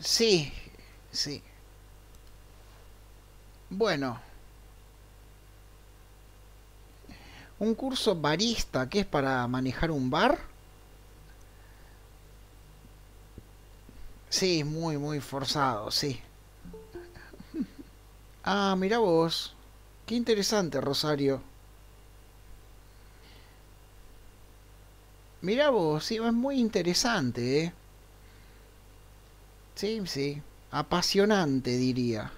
Sí, sí. Bueno. Un curso barista que es para manejar un bar. Sí, muy, muy forzado, sí. Ah, mira vos. Qué interesante, Rosario. Mira vos, sí, es muy interesante, ¿eh? Sí, sí. Apasionante, diría.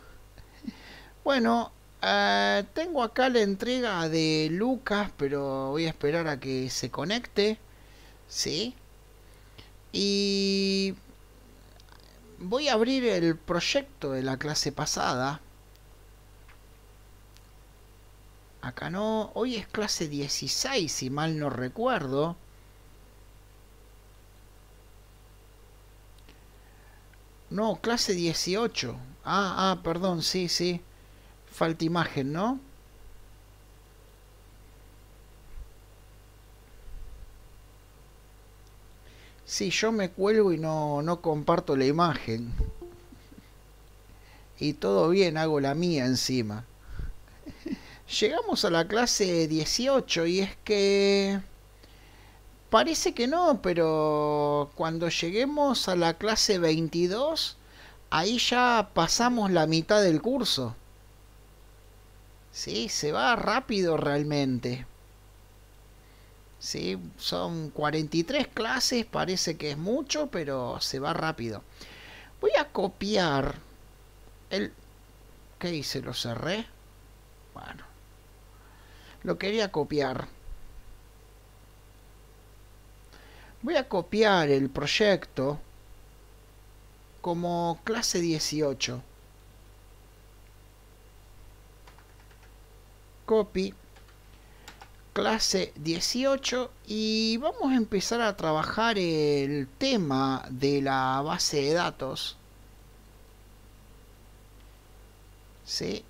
Bueno, eh, tengo acá la entrega de Lucas, pero voy a esperar a que se conecte. Sí. Y voy a abrir el proyecto de la clase pasada. Acá no, hoy es clase 16, si mal no recuerdo. No, clase 18. Ah, ah, perdón, sí, sí. Falta imagen, ¿no? Sí, yo me cuelgo y no, no comparto la imagen. Y todo bien, hago la mía encima. Llegamos a la clase 18 y es que... Parece que no, pero cuando lleguemos a la clase 22, ahí ya pasamos la mitad del curso. Sí, se va rápido realmente. Sí, son 43 clases, parece que es mucho, pero se va rápido. Voy a copiar el... ¿Qué hice? ¿Lo cerré? Bueno. Lo quería copiar. Voy a copiar el proyecto como clase 18. Copy clase 18 y vamos a empezar a trabajar el tema de la base de datos. ¿Sí?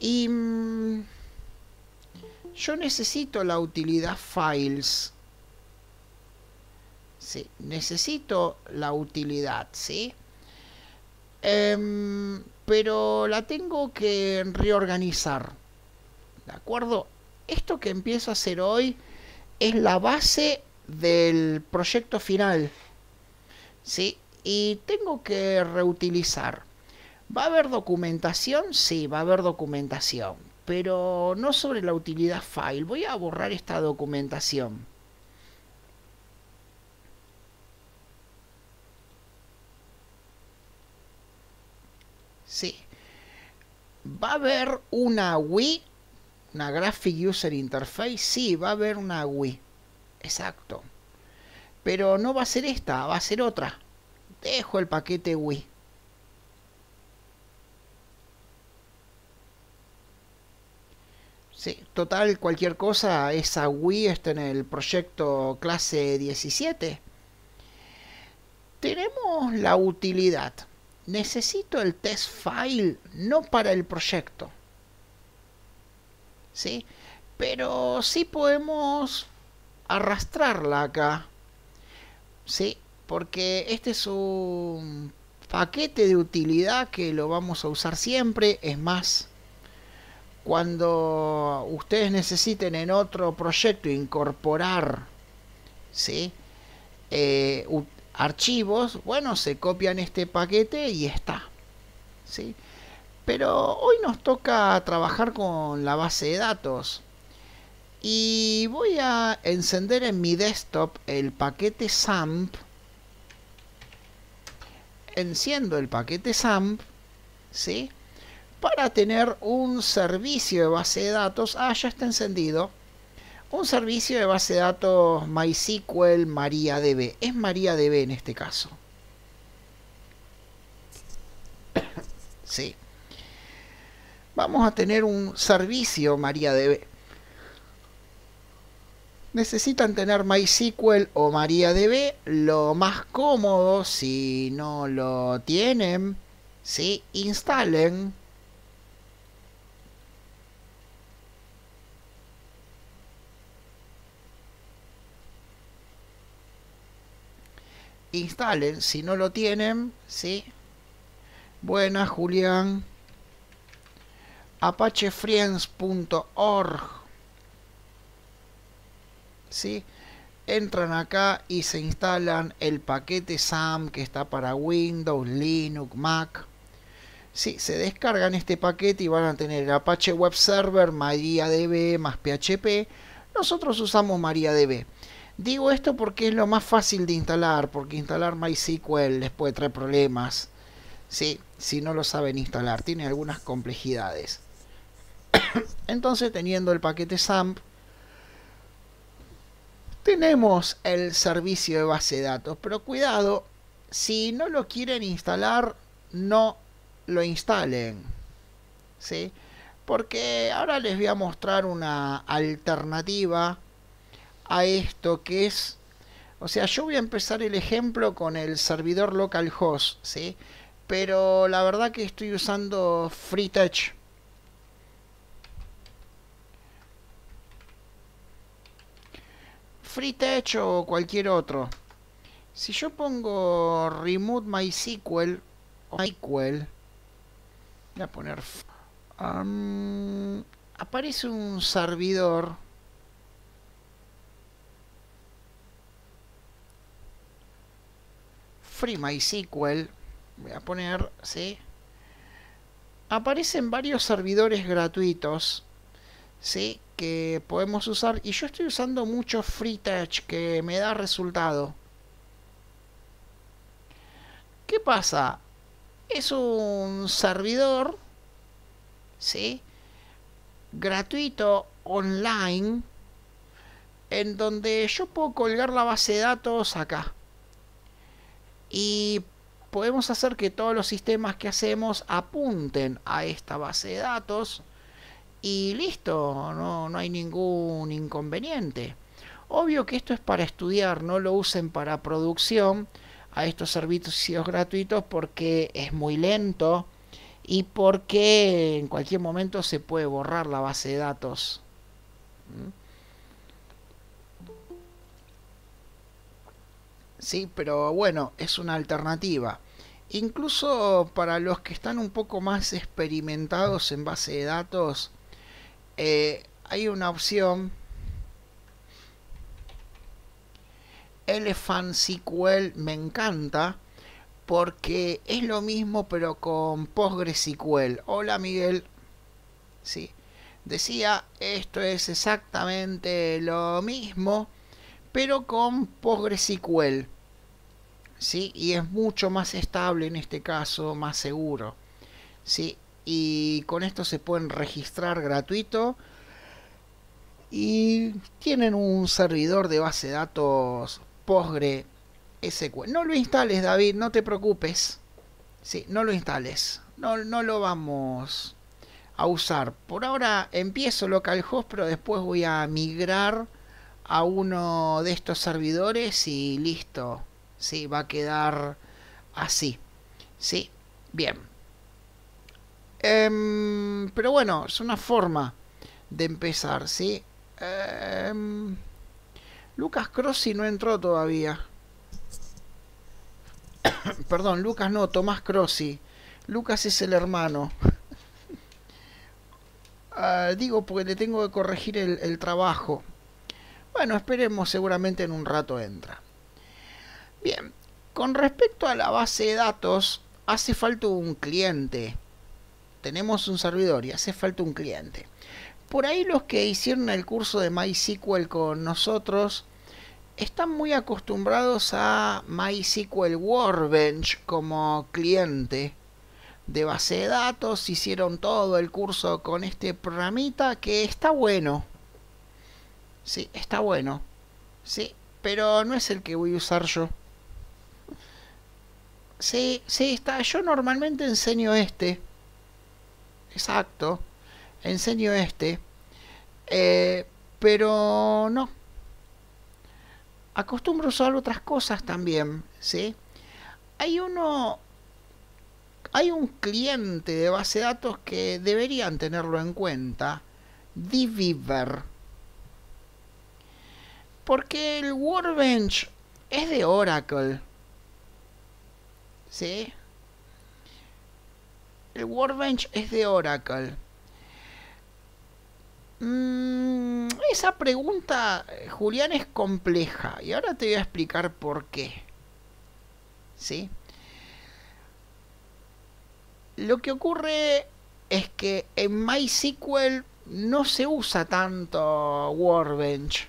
Y mm, yo necesito la utilidad files. Sí, necesito la utilidad, ¿sí? Em, pero la tengo que reorganizar. ¿De acuerdo? Esto que empiezo a hacer hoy es la base del proyecto final. ¿Sí? Y tengo que reutilizar. ¿Va a haber documentación? Sí, va a haber documentación pero no sobre la utilidad file. Voy a borrar esta documentación. Sí. ¿Va a haber una Wii? ¿Una Graphic User Interface? Sí, va a haber una Wii. Exacto. Pero no va a ser esta, va a ser otra. Dejo el paquete Wii. Total, cualquier cosa, esa Wii está en el proyecto clase 17. Tenemos la utilidad. Necesito el test file, no para el proyecto. ¿Sí? Pero sí podemos arrastrarla acá. ¿Sí? Porque este es un paquete de utilidad que lo vamos a usar siempre. Es más, cuando ustedes necesiten en otro proyecto incorporar ¿sí? Eh, archivos, bueno, se copian este paquete y está. ¿sí? Pero hoy nos toca trabajar con la base de datos. Y voy a encender en mi desktop el paquete SAMP. Enciendo el paquete SAMP. ¿sí? Para tener un servicio de base de datos. Ah, ya está encendido. Un servicio de base de datos MySQL MariaDB. Es MariaDB en este caso. sí. Vamos a tener un servicio MariaDB. Necesitan tener MySQL o MariaDB. Lo más cómodo, si no lo tienen, ¿sí? instalen instalen, si no lo tienen, ¿sí? Buenas, Julián. apachefriends.org ¿Sí? Entran acá y se instalan el paquete SAM que está para Windows, Linux, Mac. Sí, se descargan este paquete y van a tener el Apache Web Server, MariaDB más PHP. Nosotros usamos MariaDB. Digo esto porque es lo más fácil de instalar, porque instalar MySQL les puede traer problemas. Sí, si no lo saben instalar, tiene algunas complejidades. Entonces, teniendo el paquete SAMP, tenemos el servicio de base de datos. Pero cuidado, si no lo quieren instalar, no lo instalen. ¿Sí? Porque ahora les voy a mostrar una alternativa a esto que es... O sea, yo voy a empezar el ejemplo con el servidor localhost, ¿sí? Pero la verdad que estoy usando FreeTouch. FreeTouch o cualquier otro. Si yo pongo Remove MySQL o MySQL, voy a poner... aparece un servidor Free MySQL, voy a poner, ¿sí? Aparecen varios servidores gratuitos, ¿sí? Que podemos usar. Y yo estoy usando mucho FreeTouch, que me da resultado. ¿Qué pasa? Es un servidor, ¿sí? Gratuito, online, en donde yo puedo colgar la base de datos acá y podemos hacer que todos los sistemas que hacemos apunten a esta base de datos y listo, no, no hay ningún inconveniente. Obvio que esto es para estudiar, no lo usen para producción a estos servicios gratuitos porque es muy lento y porque en cualquier momento se puede borrar la base de datos. ¿Mm? ¿Sí? Pero bueno, es una alternativa. Incluso para los que están un poco más experimentados en base de datos, eh, hay una opción Elephant SQL me encanta porque es lo mismo pero con PostgreSQL. Hola Miguel. Sí. Decía, esto es exactamente lo mismo pero con PostgreSQL. ¿sí? Y es mucho más estable en este caso, más seguro. ¿sí? Y con esto se pueden registrar gratuito. Y tienen un servidor de base de datos PostgreSQL. No lo instales, David, no te preocupes. Sí, no lo instales. No, no lo vamos a usar. Por ahora empiezo localhost, pero después voy a migrar a uno de estos servidores y listo. Sí, va a quedar así. Sí, bien. Em, pero bueno, es una forma de empezar, ¿sí? Em, Lucas Crossi no entró todavía. Perdón, Lucas no, Tomás Crossi. Lucas es el hermano. Ah, digo porque le tengo que corregir el trabajo. Bueno, esperemos, seguramente en un rato entra. Bien, con respecto a la base de datos, hace falta un cliente. Tenemos un servidor y hace falta un cliente. Por ahí los que hicieron el curso de MySQL con nosotros están muy acostumbrados a MySQL Workbench como cliente de base de datos. Hicieron todo el curso con este programita que está bueno. Sí, está bueno. Sí, pero no es el que voy a usar yo. Sí, sí, está. Yo normalmente enseño este. Exacto. Enseño este. Eh, pero no. Acostumbro a usar otras cosas también. ¿Sí? Hay uno. Hay un cliente de base de datos que deberían tenerlo en cuenta. Diviver porque el Workbench es de Oracle. ¿Sí? El Workbench es de Oracle. Mm, esa pregunta, Julián, es compleja y ahora te voy a explicar por qué. ¿Sí? Lo que ocurre es que en MySQL no se usa tanto Workbench.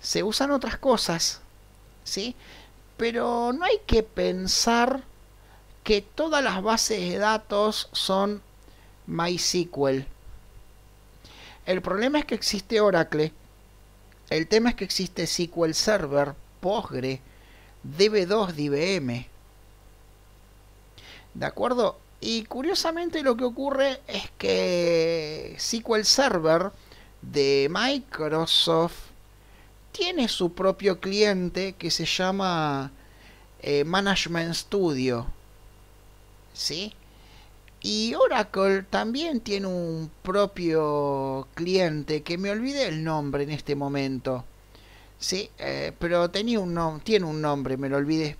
Se usan otras cosas. ¿Sí? Pero no hay que pensar que todas las bases de datos son MySQL. El problema es que existe Oracle. El tema es que existe SQL Server, Postgre, DB2 de IBM. ¿De acuerdo? Y curiosamente lo que ocurre es que SQL Server de Microsoft tiene su propio cliente que se llama eh, Management Studio. ¿Sí? Y Oracle también tiene un propio cliente que me olvidé el nombre en este momento. Sí, eh, pero tenía un tiene un nombre, me lo olvidé.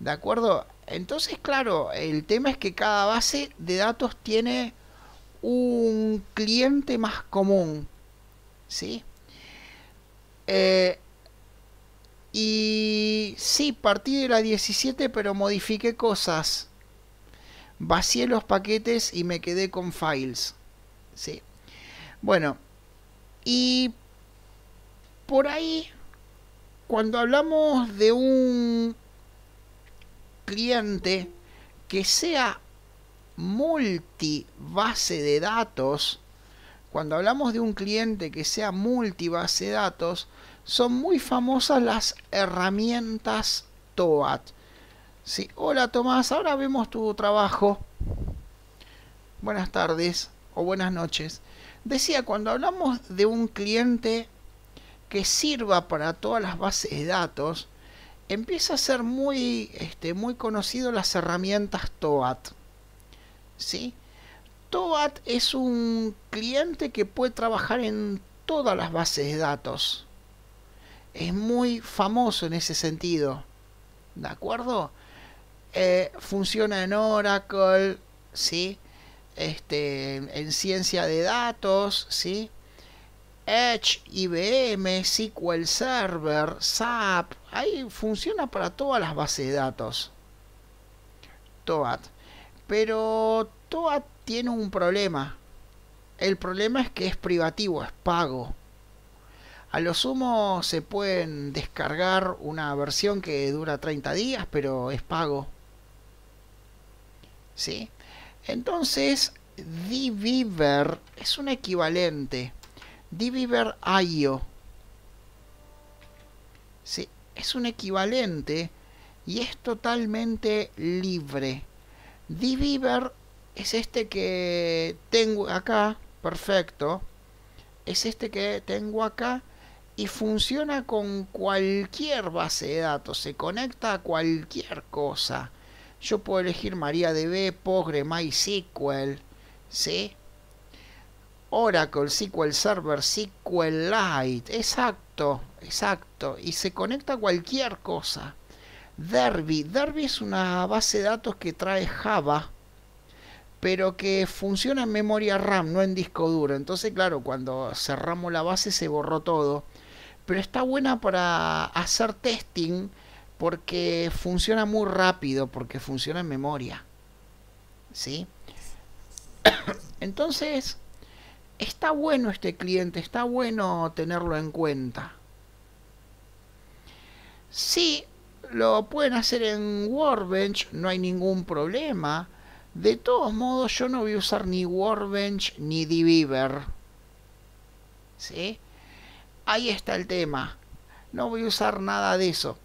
¿De acuerdo? Entonces, claro, el tema es que cada base de datos tiene un cliente más común. ¿Sí? Eh, y sí, partí de la 17, pero modifiqué cosas. Vacié los paquetes y me quedé con files. ¿sí? Bueno, y por ahí, cuando hablamos de un cliente que sea multi base de datos, cuando hablamos de un cliente que sea multi base de datos, son muy famosas las herramientas TOAT. Sí. Hola Tomás, ahora vemos tu trabajo. Buenas tardes o buenas noches. Decía, cuando hablamos de un cliente que sirva para todas las bases de datos, empieza a ser muy, este, muy conocido las herramientas TOAT. ¿Sí? TOAT es un cliente que puede trabajar en todas las bases de datos. Es muy famoso en ese sentido. ¿De acuerdo? Eh, funciona en Oracle, ¿sí? Este, en ciencia de datos, ¿sí? Edge, IBM, SQL Server, SAP, ahí funciona para todas las bases de datos. TOAT. Pero TOAT tiene un problema. El problema es que es privativo, es pago. A lo sumo se pueden descargar una versión que dura 30 días, pero es pago. ¿Sí? Entonces, dbeaver es un equivalente. dbeaver IO. ¿Sí? Es un equivalente y es totalmente libre. dbeaver es este que tengo acá, perfecto. Es este que tengo acá y funciona con cualquier base de datos, se conecta a cualquier cosa. Yo puedo elegir MariaDB, Postgre, MySQL, ¿sí? Oracle, SQL Server, SQLite, exacto, exacto, y se conecta a cualquier cosa. Derby, Derby es una base de datos que trae Java, pero que funciona en memoria RAM, no en disco duro. Entonces, claro, cuando cerramos la base se borró todo. Pero está buena para hacer testing porque funciona muy rápido, porque funciona en memoria. ¿Sí? Entonces, está bueno este cliente, está bueno tenerlo en cuenta. Sí, lo pueden hacer en Workbench, no hay ningún problema de todos modos, yo no voy a usar ni Workbench ni dbeaver. ¿Sí? Ahí está el tema. No voy a usar nada de eso.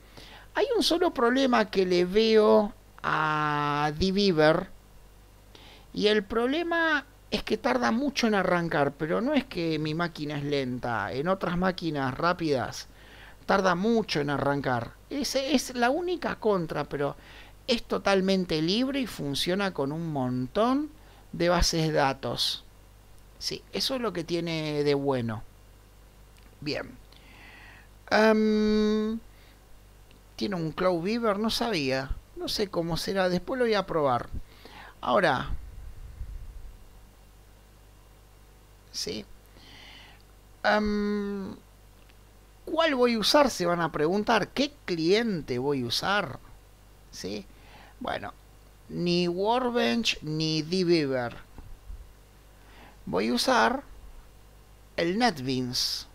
Hay un solo problema que le veo a dbeaver. Y el problema es que tarda mucho en arrancar. Pero no es que mi máquina es lenta. En otras máquinas rápidas tarda mucho en arrancar. Esa es la única contra, pero es totalmente libre y funciona con un montón de bases de datos. Sí, eso es lo que tiene de bueno. Bien. tiene un Cloud Beaver, no sabía. no sé cómo será, después lo voy a probar. Ahora, ¿sí? ¿Cuál voy a usar? Se van a preguntar. ¿Qué cliente voy a usar? ¿Sí? Bueno, ni Workbench ni dbeaver. Voy a usar el NetBeans.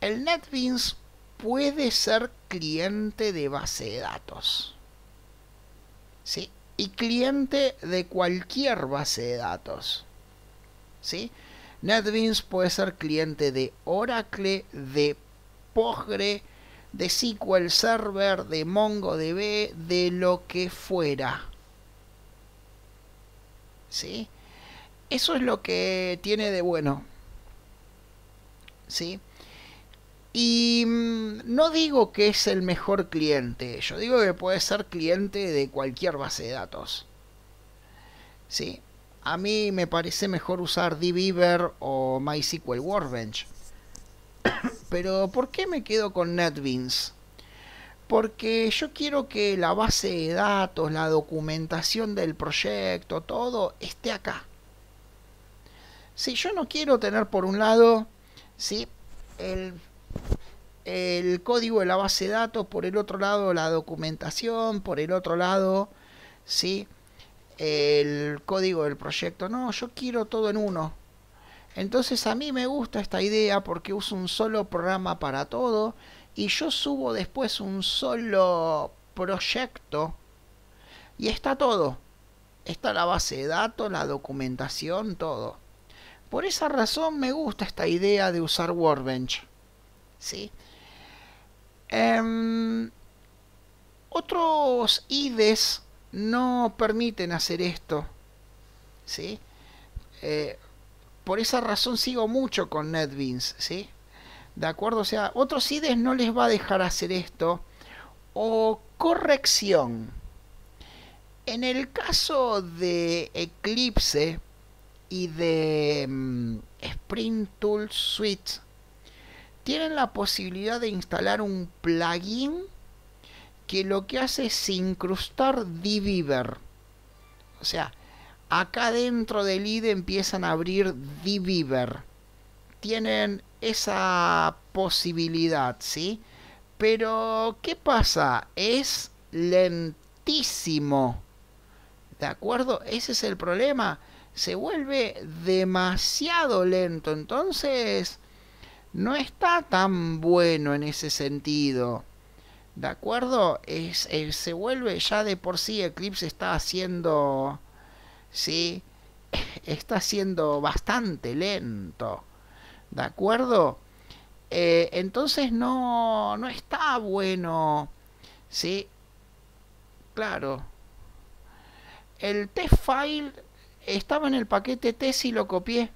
El NetBeans puede ser cliente de base de datos. ¿Sí? Y cliente de cualquier base de datos. ¿Sí? NetBeans puede ser cliente de Oracle, de Postgre, de SQL Server, de MongoDB, de lo que fuera. ¿Sí? Eso es lo que tiene de bueno. ¿Sí? Y mm, no digo que es el mejor cliente, yo digo que puede ser cliente de cualquier base de datos. ¿Sí? A mí me parece mejor usar dbeaver o MySQL Workbench. Pero ¿por qué me quedo con NetBeans? Porque yo quiero que la base de datos, la documentación del proyecto, todo esté acá. Si yo no quiero tener por un lado, ¿sí? el, el código de la base de datos, por el otro lado la documentación, por el otro lado, ¿sí? el código del proyecto. No, yo quiero todo en uno. Entonces a mí me gusta esta idea porque uso un solo programa para todo y yo subo después un solo proyecto y está todo. Está la base de datos, la documentación, todo. Por esa razón me gusta esta idea de usar Workbench. ¿Sí? Em, otros IDEs no permiten hacer esto. ¿Sí? Eh, por esa razón sigo mucho con NetBeans, ¿sí? ¿De acuerdo? O sea, otros IDEs no les va a dejar hacer esto. O corrección. En el caso de Eclipse y de mm, Spring Tool Suite, tienen la posibilidad de instalar un plugin que lo que hace es incrustar dbeaver. O sea, acá dentro del IDE empiezan a abrir dbeaver. Tienen esa posibilidad, ¿sí? Pero, ¿qué pasa? Es lentísimo. ¿De acuerdo? Ese es el problema. Se vuelve demasiado lento. Entonces, no está tan bueno en ese sentido. ¿De acuerdo? Es, eh, se vuelve ya de por sí Eclipse está haciendo... Sí, está haciendo bastante lento. ¿De acuerdo? Eh, entonces no, no está bueno. Sí, claro. El test file estaba en el paquete test y lo copié.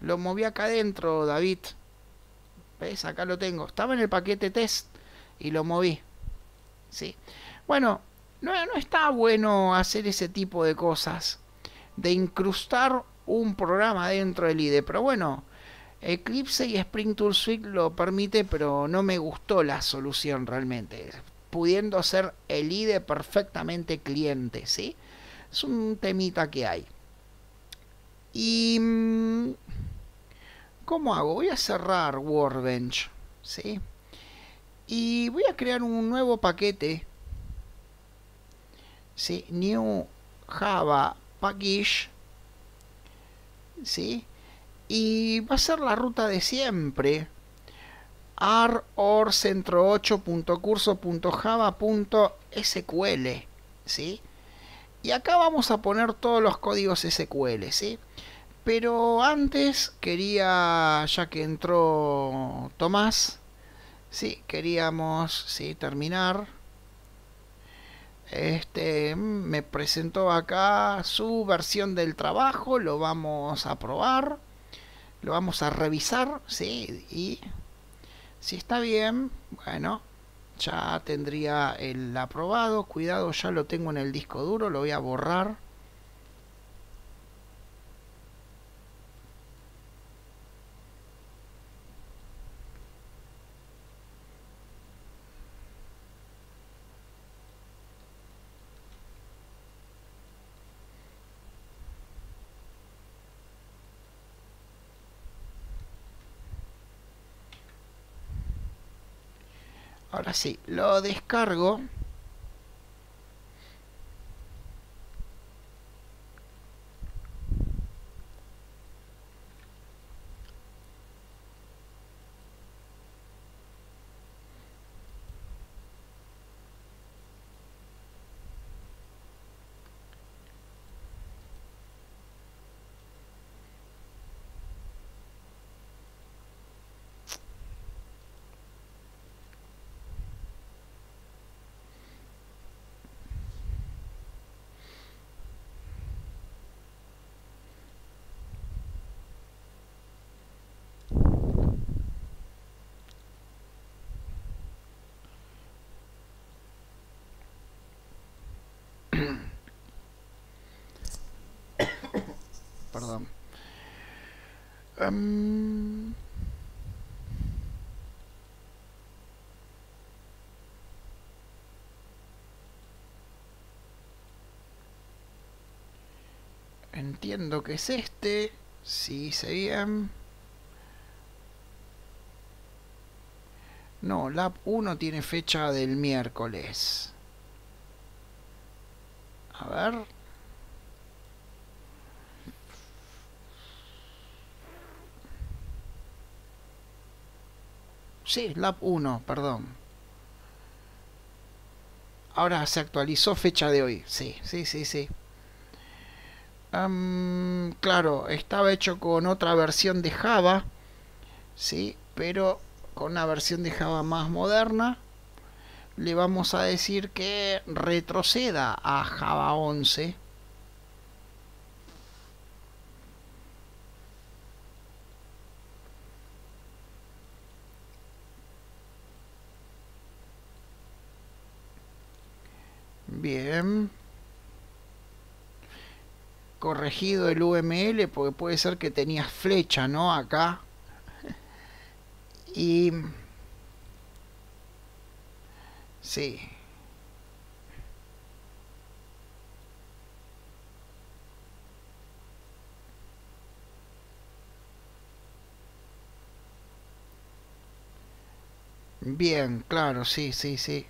Lo moví acá adentro, David. ¿Ves? Acá lo tengo. Estaba en el paquete test y lo moví. ¿Sí? Bueno, no, no está bueno hacer ese tipo de cosas. De incrustar un programa dentro del IDE. Pero bueno, Eclipse y Spring Tool Suite lo permite, pero no me gustó la solución realmente. Pudiendo ser el IDE perfectamente cliente, ¿sí? Es un temita que hay. Y... ¿Cómo hago? Voy a cerrar Workbench, ¿sí? y voy a crear un nuevo paquete ¿sí? new java package ¿sí? y va a ser la ruta de siempre ar or centro 8.curso.java.sql ¿sí? y acá vamos a poner todos los códigos SQL ¿sí? Pero antes quería ya que entró Tomás Sí, queríamos sí, terminar. Este me presentó acá su versión del trabajo, lo vamos a probar, lo vamos a revisar, sí, y si está bien, bueno, ya tendría el aprobado. Cuidado, ya lo tengo en el disco duro, lo voy a borrar. Ahora sí, lo descargo. Perdón. Em, entiendo que es este. Si hice bien. No, Lab 1 tiene fecha del miércoles. A ver. Sí, Lab 1, perdón. Ahora se actualizó fecha de hoy. Sí, sí, sí, sí. Claro, estaba hecho con otra versión de Java. Sí, pero con una versión de Java más moderna. Le vamos a decir que retroceda a Java 11. Bien. Corregido el UML porque puede ser que tenías flecha, ¿no? Acá. Y... Sí. Bien, claro, sí, sí, sí.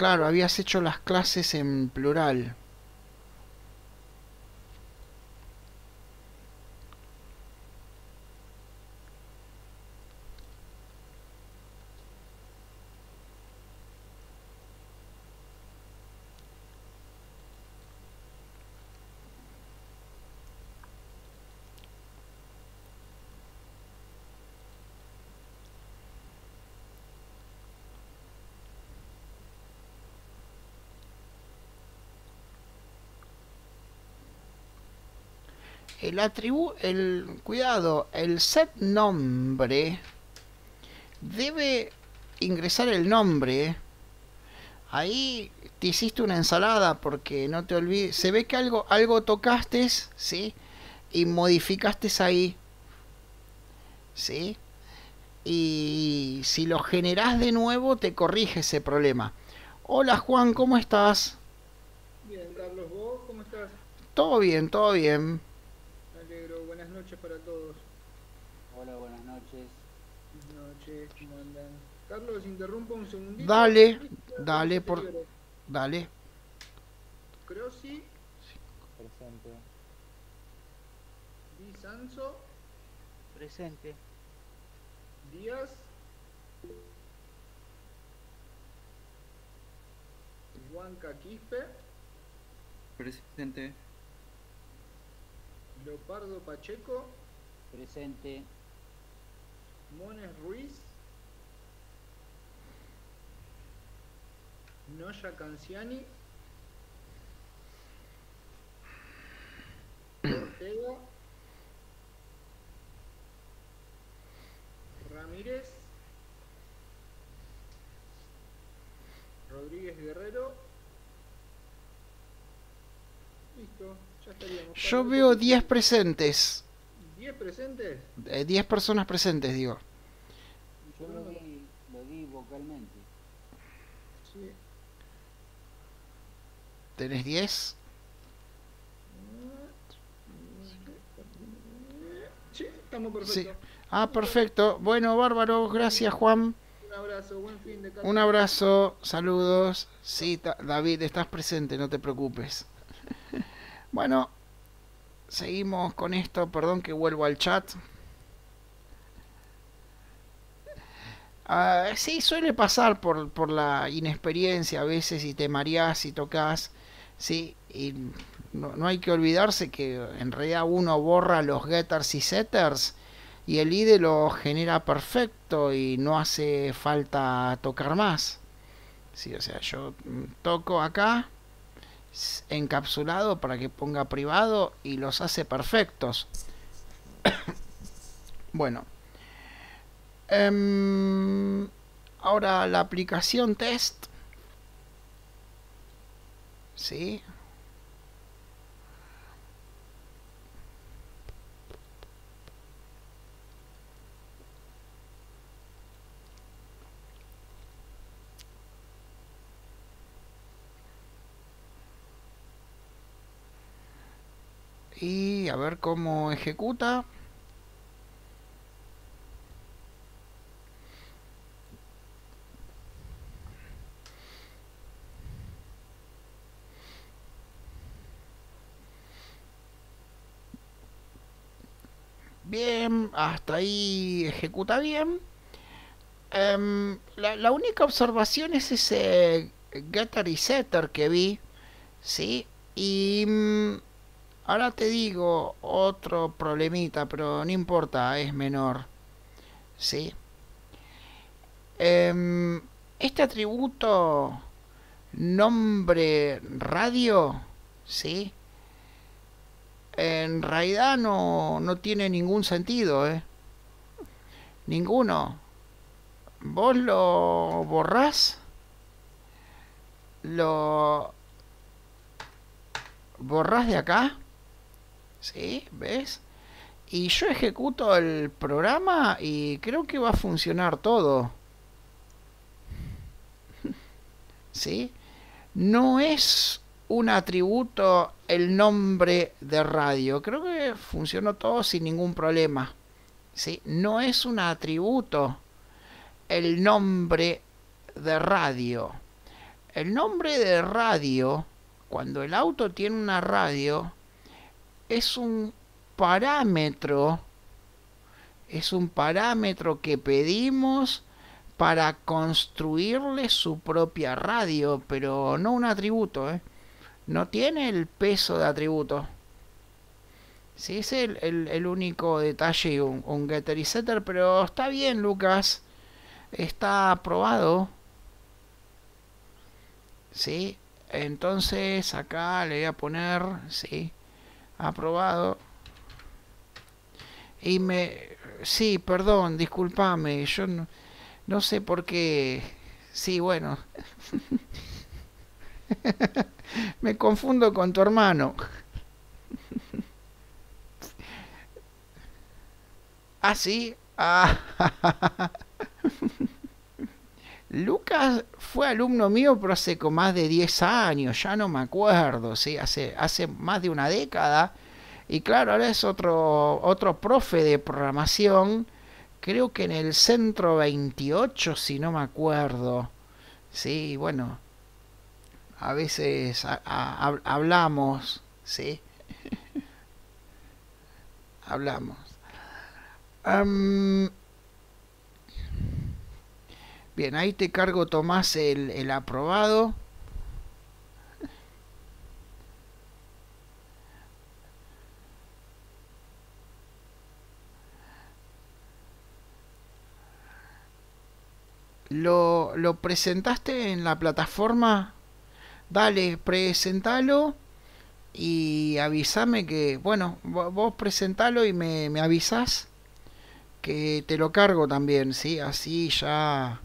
Claro, habías hecho las clases en plural. El atributo, el cuidado, el set nombre debe ingresar el nombre. Ahí te hiciste una ensalada porque no te olvides. Se ve que algo, algo tocaste, ¿sí? Y modificaste ahí. ¿Sí? Y si lo generás de nuevo, te corrige ese problema. Hola Juan, ¿cómo estás? Bien, Carlos, ¿vos cómo estás? Todo bien, todo bien. Noches para todos. Hola, buenas noches. Buenas noches, ¿cómo andan? Carlos, interrumpo un segundito. Dale, dale, por-. Dale. Crossi, Presente. Di Sanso, Presente. Díaz. Huanca Quispe, Presente. Leopardo Pacheco, Presente. Mones Ruiz, Noya Canciani, Ortega, Ramírez, Rodríguez Guerrero. Listo, ya estaríamos. Yo veo 10 presentes. 10 presentes. Eh, 10 personas presentes, digo. Yo lo di, lo di vocalmente. Sí. ¿Tenés 10? Sí, estamos Sí. perfectos. Ah, perfecto. Bueno, bárbaro. Gracias, Juan. Un abrazo, buen fin de Un abrazo, saludos. Sí, David, estás presente, no te preocupes. Bueno, seguimos con esto. Perdón que vuelvo al chat. Uh, sí, suele pasar por, por, la inexperiencia a veces y te mareás y tocas. Sí, y no, no, hay que olvidarse que en realidad uno borra los getters y setters y el IDE lo genera perfecto y no hace falta tocar más. Sí, o sea, yo toco acá encapsulado para que ponga privado y los hace perfectos. bueno. Um, ahora la aplicación test. Sí. Y a ver cómo ejecuta. Bien, hasta ahí ejecuta bien. Em, la, la, única observación es ese getter y setter que vi, ¿sí? Y mm, Ahora te digo otro problemita, pero no importa, es menor. ¿Sí? Em, este atributo nombre radio, ¿sí? En realidad no, no tiene ningún sentido, ¿eh? Ninguno. Vos lo borrás, lo borrás de acá ¿Sí? ¿Ves? Y yo ejecuto el programa y creo que va a funcionar todo. ¿Sí? No es un atributo el nombre de radio. Creo que funcionó todo sin ningún problema. ¿Sí? No es un atributo el nombre de radio. El nombre de radio, cuando el auto tiene una radio, es un parámetro, es un parámetro que pedimos para construirle su propia radio, pero no un atributo, ¿eh? no tiene el peso de atributo. Sí, es el, el, único detalle, un, un getter y setter, pero está bien, Lucas. Está aprobado. Sí, entonces acá le voy a poner, sí, aprobado. Y me... Sí, perdón, discúlpame, yo no, no sé por qué... Sí, bueno. me confundo con tu hermano. ¿Ah, sí? Ah. Lucas fue alumno mío, pero hace como más de 10 años, ya no me acuerdo, ¿sí? hace, hace más de una década. Y claro, ahora es otro, otro profe de programación, creo que en el centro 28, si no me acuerdo. Sí, bueno, a veces hablamos, ¿sí? hablamos. Bien, ahí te cargo Tomás el, el aprobado. ¿Lo, ¿Lo presentaste en la plataforma? Dale, presentalo y avísame que, bueno, vos presentalo y me, me que te lo cargo también, ¿sí? Así ya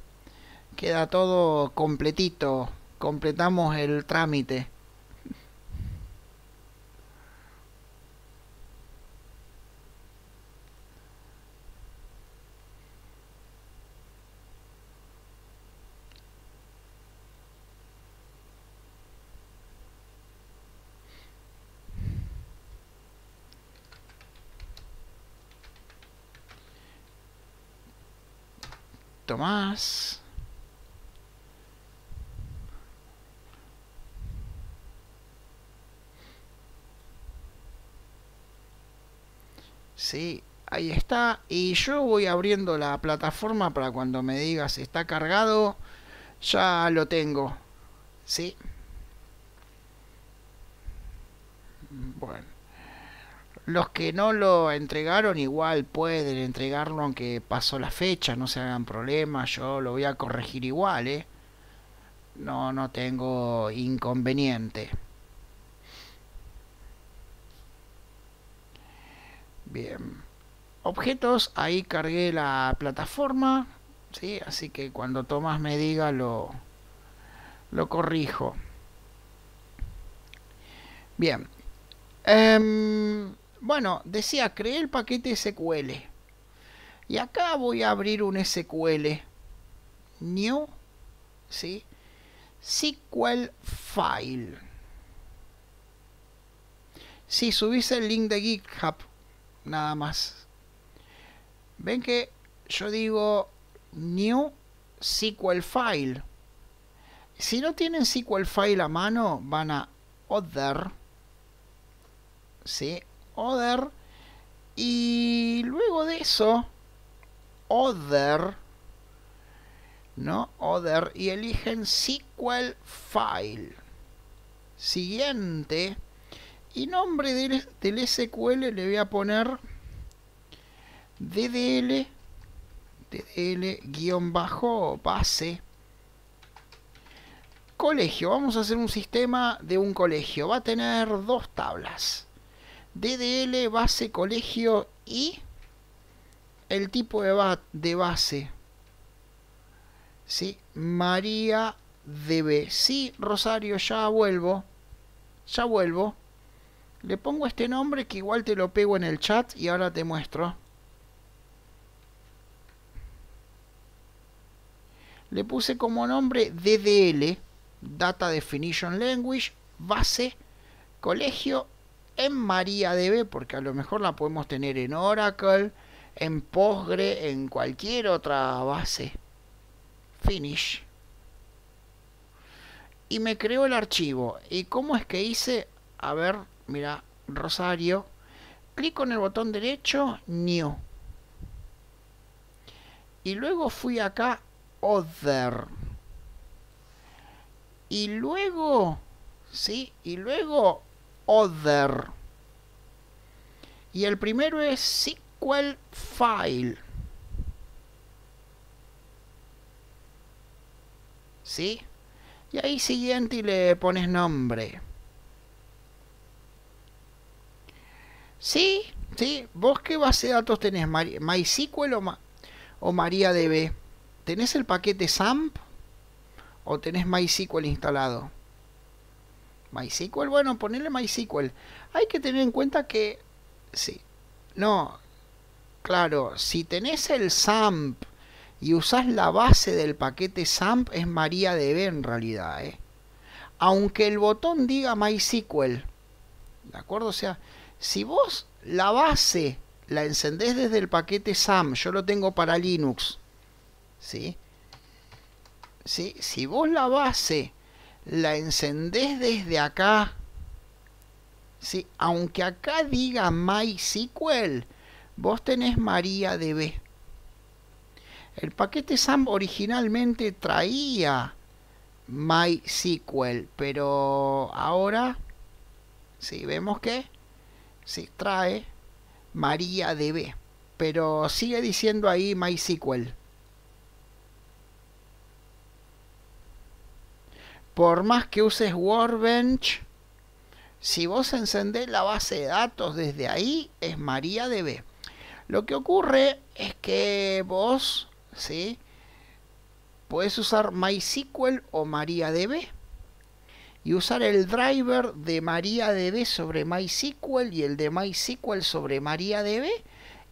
Queda todo completito. Completamos el trámite. Tomás. Sí, ahí está. Y yo voy abriendo la plataforma para cuando me digas está cargado, ya lo tengo. ¿Sí? Bueno. Los que no lo entregaron igual pueden entregarlo aunque pasó la fecha, no se hagan problemas, yo lo voy a corregir igual, ¿eh? No, no tengo inconveniente. Bien. Objetos, ahí cargué la plataforma, ¿sí? Así que cuando Tomás me diga lo, lo corrijo. Bien. Em, bueno, decía, creé el paquete SQL. Y acá voy a abrir un SQL. New. ¿Sí? SQL File. Si subís el link de GitHub, nada más. Ven que yo digo New SQL File. Si no tienen SQL File a mano, van a Other. ¿Sí? Other. Y luego de eso, Other. ¿No? Other. Y eligen SQL File. Siguiente. Y nombre del, SQL le voy a poner DDL. DDL-base. Colegio. Vamos a hacer un sistema de un colegio. Va a tener dos tablas. DDL base colegio y el tipo de, de base. ¿Sí? María DB. Sí, Rosario, ya vuelvo. Ya vuelvo. Le pongo este nombre que igual te lo pego en el chat y ahora te muestro. Le puse como nombre DDL, Data Definition Language, base, colegio en MariaDB, porque a lo mejor la podemos tener en Oracle, en Postgre, en cualquier otra base. Finish. Y me creó el archivo. ¿Y cómo es que hice? A ver, mira, Rosario. Clico en el botón derecho, New. Y luego fui acá, Other. Y luego, ¿sí? Y luego other. Y el primero es SQL file. ¿Sí? Y ahí siguiente y le pones nombre. ¿Sí? ¿Sí? ¿Vos qué base de datos tenés? ¿MySQL o, o MariaDB? ¿Tenés el paquete SAMP? ¿O tenés MySQL instalado? MySQL, bueno, ponerle MySQL. Hay que tener en cuenta que, sí, no, claro, si tenés el SAMP y usás la base del paquete SAMP, es MariaDB en realidad, ¿eh? Aunque el botón diga MySQL, ¿de acuerdo? O sea, si vos la base la encendés desde el paquete SAM, yo lo tengo para Linux, ¿sí? ¿Sí? Si vos la base la encendés desde acá. Sí, aunque acá diga MySQL, vos tenés MariaDB. El paquete SAM originalmente traía MySQL, pero ahora sí vemos que sí trae MariaDB, pero sigue diciendo ahí MySQL. por más que uses Workbench, si vos encendés la base de datos desde ahí, es MariaDB. Lo que ocurre es que vos, ¿sí? Puedes usar MySQL o MariaDB y usar el driver de MariaDB sobre MySQL y el de MySQL sobre MariaDB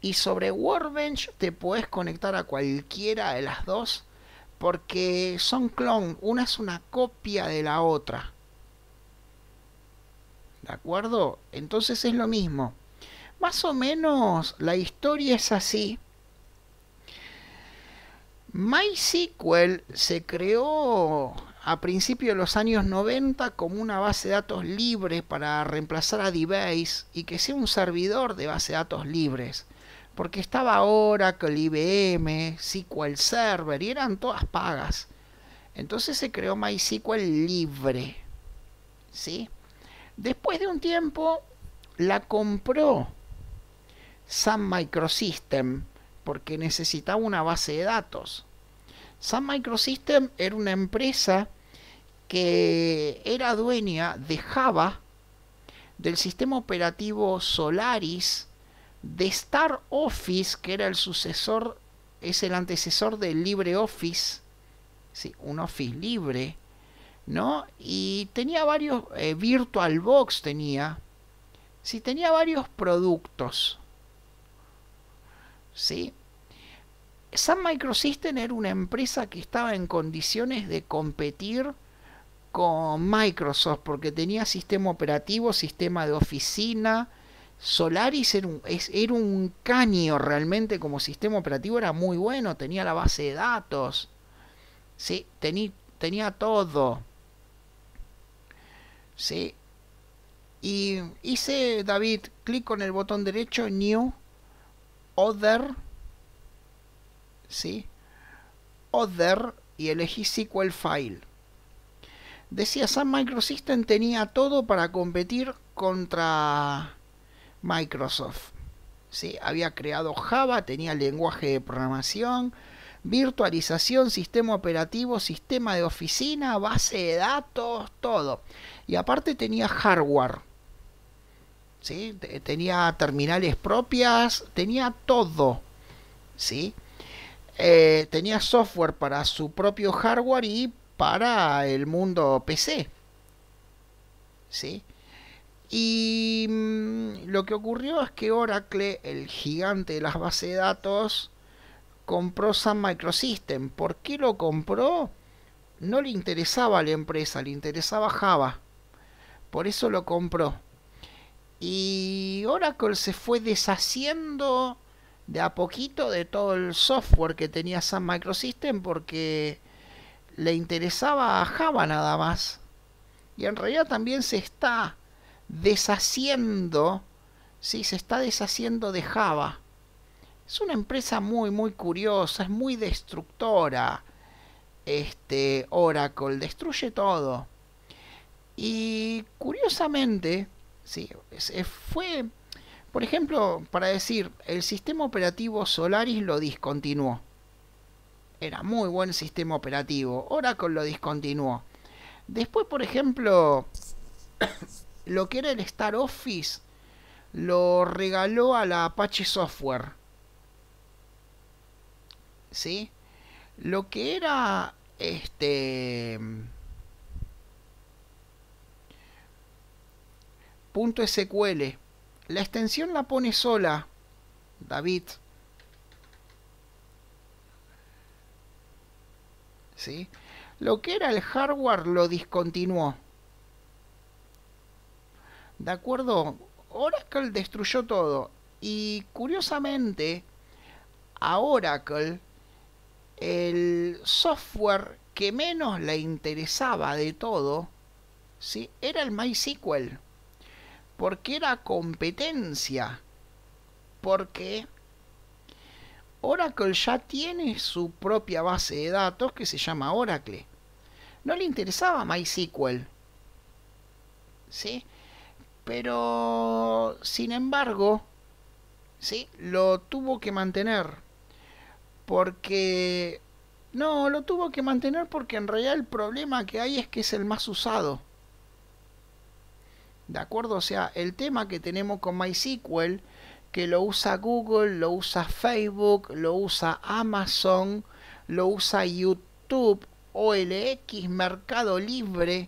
y sobre Workbench te puedes conectar a cualquiera de las dos porque son clon, una es una copia de la otra. ¿De acuerdo? Entonces es lo mismo. Más o menos la historia es así. MySQL se creó a principios de los años 90 como una base de datos libre para reemplazar a DBase y que sea un servidor de base de datos libres. porque estaba Oracle, IBM, SQL Server y eran todas pagas. Entonces se creó MySQL libre. ¿Sí? Después de un tiempo la compró Sun Microsystem porque necesitaba una base de datos. Sun Microsystem era una empresa que era dueña de Java, del sistema operativo Solaris, de Star Office, que era el sucesor, es el antecesor del LibreOffice, sí, un Office libre, ¿no? Y tenía varios, eh, VirtualBox tenía, sí, tenía varios productos, ¿sí? Sun Microsystem era una empresa que estaba en condiciones de competir con Microsoft porque tenía sistema operativo, sistema de oficina. Solaris era un, era un caño realmente como sistema operativo, era muy bueno, tenía la base de datos. Sí, tenía, tenía todo. Sí. Y hice, David, clic con el botón derecho, New, Other, ¿sí? Other, y elegí SQL File. Decía, Sun Microsystem tenía todo para competir contra Microsoft. ¿sí? Había creado Java, tenía lenguaje de programación, virtualización, sistema operativo, sistema de oficina, base de datos, todo. Y aparte tenía hardware. ¿sí? Tenía terminales propias, tenía todo. ¿sí? Eh, tenía software para su propio hardware y para el mundo PC. ¿Sí? Y mm, lo que ocurrió es que Oracle, el gigante de las bases de datos, compró Sun Microsystem. ¿Por qué lo compró? No le interesaba a la empresa, le interesaba Java. Por eso lo compró. Y Oracle se fue deshaciendo de a poquito de todo el software que tenía Sun Microsystem porque le interesaba a Java nada más. Y en realidad también se está deshaciendo, sí, se está deshaciendo de Java. Es una empresa muy, muy curiosa, es muy destructora. Este Oracle destruye todo. Y curiosamente, sí, fue, por ejemplo, para decir, el sistema operativo Solaris lo discontinuó era muy buen sistema operativo. Oracle lo discontinuó. Después, por ejemplo, lo que era el Star Office lo regaló a la Apache Software. ¿Sí? Lo que era este punto SQL. La extensión la pone sola David Lo que era el hardware lo discontinuó. ¿De acuerdo? Oracle destruyó todo. Y curiosamente, a Oracle, el software que menos le interesaba de todo, ¿sí? era el MySQL. Porque era competencia. Porque Oracle ya tiene su propia base de datos que se llama Oracle. No le interesaba MySQL. ¿Sí? Pero, sin embargo, ¿sí? Lo tuvo que mantener. Porque... No, lo tuvo que mantener porque en realidad el problema que hay es que es el más usado. ¿De acuerdo? O sea, el tema que tenemos con MySQL que lo usa Google, lo usa Facebook, lo usa Amazon, lo usa YouTube, OLX, Mercado Libre,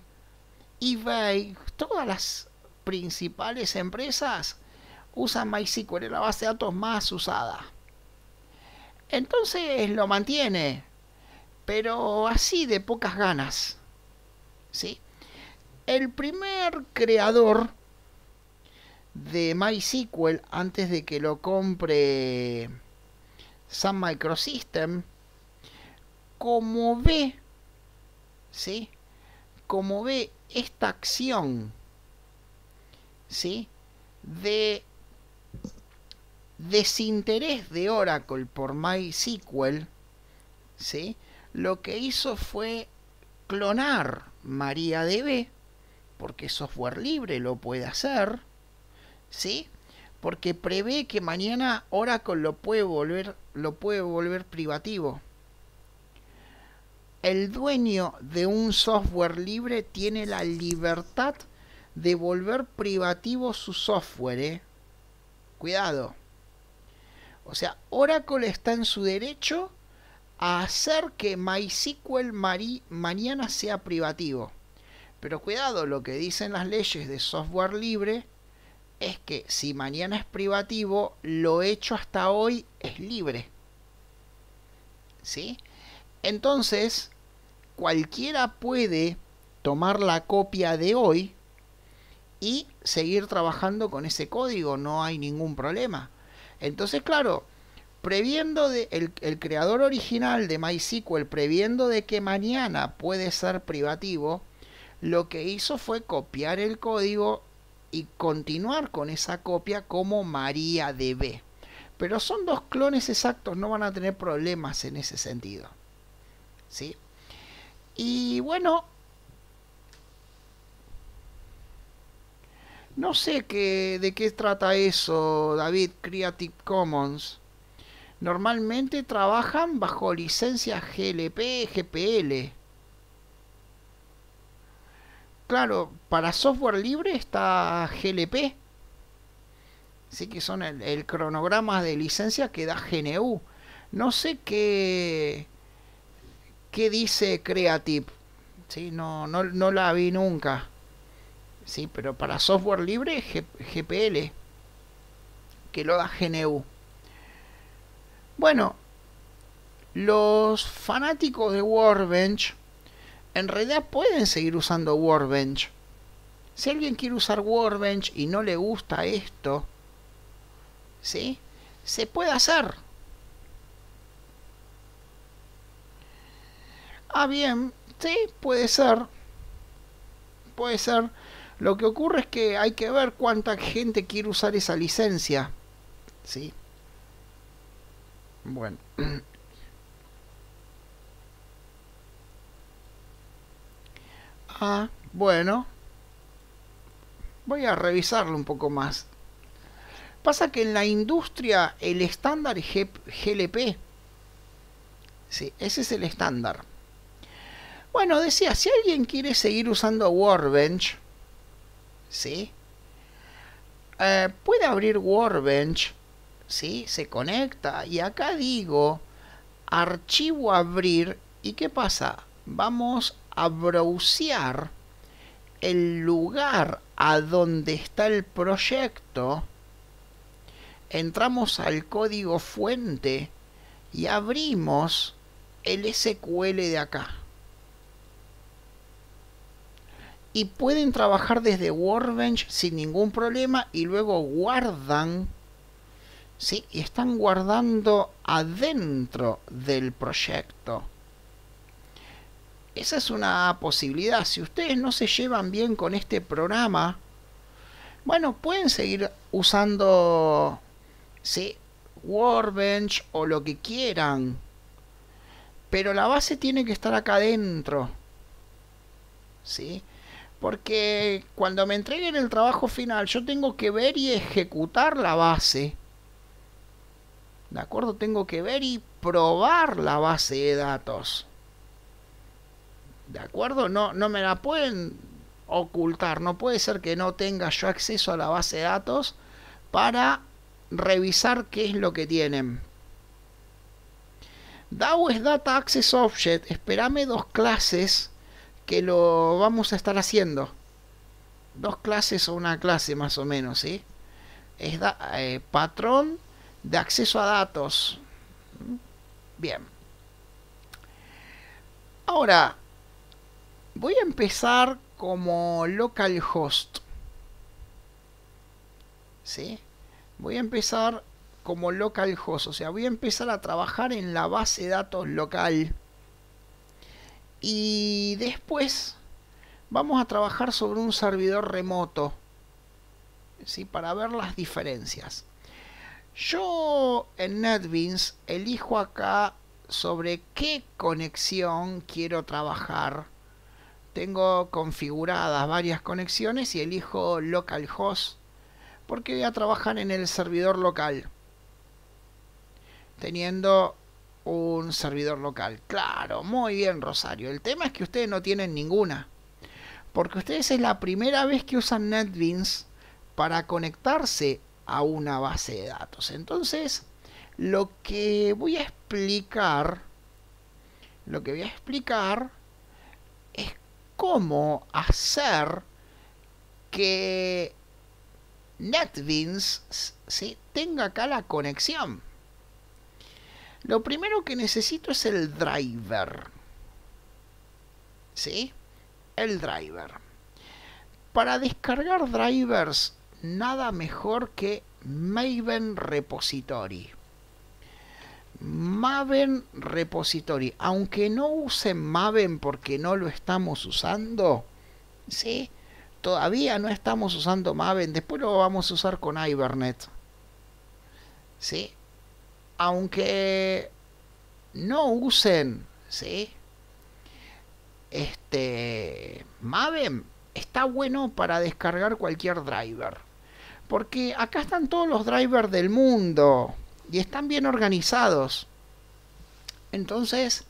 eBay, todas las principales empresas usan MySQL, la base de datos más usada. Entonces lo mantiene, pero así de pocas ganas. ¿Sí? El primer creador de MySQL antes de que lo compre Sun Microsystem, como ve, ¿sí? Como ve esta acción, ¿sí? De desinterés de Oracle por MySQL, ¿sí? lo que hizo fue clonar MariaDB, porque software libre lo puede hacer, ¿sí? porque prevé que mañana Oracle lo puede volver, lo puede volver privativo. El dueño de un software libre tiene la libertad de volver privativo su software. ¿eh? Cuidado. O sea, Oracle está en su derecho a hacer que MySQL mañana sea privativo. Pero cuidado, lo que dicen las leyes de software libre es que si mañana es privativo, lo hecho hasta hoy es libre. ¿Sí? Entonces, cualquiera puede tomar la copia de hoy y seguir trabajando con ese código, no hay ningún problema. Entonces, claro, previendo de el, el, creador original de MySQL, previendo de que mañana puede ser privativo, lo que hizo fue copiar el código y continuar con esa copia como MariaDB. Pero son dos clones exactos, no van a tener problemas en ese sentido. ¿Sí? Y bueno, no sé qué, de qué trata eso, David, Creative Commons. Normalmente trabajan bajo licencia GLP, GPL. Claro, para software libre está GLP. Así que son el, cronograma de licencia que da GNU. No sé qué qué dice Creative. ¿Sí? No, no, no la vi nunca. Sí, pero para software libre GPL, que lo da GNU. Bueno, los fanáticos de Workbench en realidad pueden seguir usando Workbench. Si alguien quiere usar Workbench y no le gusta esto, ¿sí? Se puede hacer. Ah, bien, sí, puede ser. Puede ser. Lo que ocurre es que hay que ver cuánta gente quiere usar esa licencia. ¿Sí? Bueno. Ah, bueno. Voy a revisarlo un poco más. Pasa que en la industria el estándar es GLP. Sí, ese es el estándar. Bueno, decía, si alguien quiere seguir usando Workbench, ¿sí? Eh, puede abrir Workbench, ¿sí? Se conecta y acá digo archivo abrir y ¿qué pasa? Vamos a browsear el lugar a donde está el proyecto. Entramos al código fuente y abrimos el SQL de acá. y pueden trabajar desde Workbench sin ningún problema y luego guardan ¿sí? y están guardando adentro del proyecto esa es una posibilidad si ustedes no se llevan bien con este programa bueno pueden seguir usando ¿sí? Workbench o lo que quieran pero la base tiene que estar acá adentro ¿sí? Porque cuando me entreguen el trabajo final, yo tengo que ver y ejecutar la base. ¿De acuerdo? Tengo que ver y probar la base de datos. ¿De acuerdo? No, no me la pueden ocultar. No puede ser que no tenga yo acceso a la base de datos para revisar qué es lo que tienen. DAO es Data Access Object. Espérame dos clases que lo vamos a estar haciendo. Dos clases o una clase más o menos, ¿sí? Es eh, patrón de acceso a datos. Bien. Ahora, voy a empezar como localhost. ¿Sí? Voy a empezar como localhost, o sea, voy a empezar a trabajar en la base de datos local y después vamos a trabajar sobre un servidor remoto ¿sí? para ver las diferencias. Yo en NetBeans elijo acá sobre qué conexión quiero trabajar. Tengo configuradas varias conexiones y elijo localhost porque voy a trabajar en el servidor local. Teniendo un servidor local. Claro, muy bien Rosario. El tema es que ustedes no tienen ninguna. Porque ustedes es la primera vez que usan NetBeans para conectarse a una base de datos. Entonces, lo que voy a explicar, lo que voy a explicar es cómo hacer que NetBeans ¿sí? tenga acá la conexión. Lo primero que necesito es el driver. ¿Sí? El driver. Para descargar drivers, nada mejor que Maven Repository. Maven Repository. Aunque no usen Maven porque no lo estamos usando, ¿sí? Todavía no estamos usando Maven. Después lo vamos a usar con Ibernet. ¿Sí? aunque no usen, ¿sí? Este Maven está bueno para descargar cualquier driver. Porque acá están todos los drivers del mundo y están bien organizados. Entonces,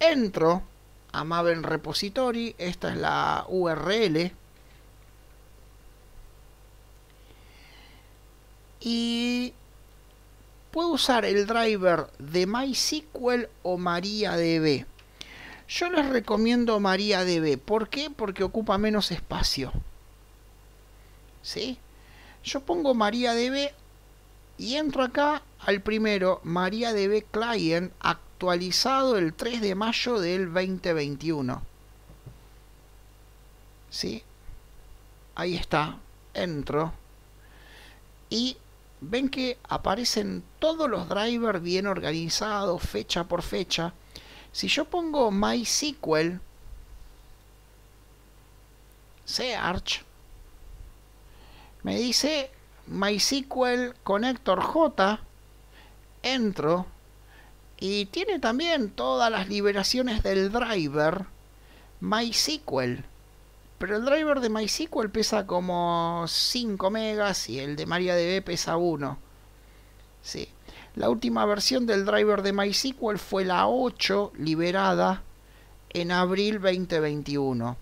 entro a Maven Repository, esta es la URL. Y puedo usar el driver de MySQL o MariaDB. Yo les recomiendo MariaDB. ¿Por qué? Porque ocupa menos espacio. ¿Sí? Yo pongo MariaDB y entro acá al primero, MariaDB Client, actualizado el 3 de mayo del 2021. ¿Sí? Ahí está. Entro. Y ven que aparecen todos los drivers bien organizados, fecha por fecha. Si yo pongo MySQL, search, me dice MySQL Connector J, entro y tiene también todas las liberaciones del driver MySQL. Pero el driver de MySQL pesa como 5 megas y el de MariaDB pesa 1. Sí. La última versión del driver de MySQL fue la 8 liberada en abril 2021.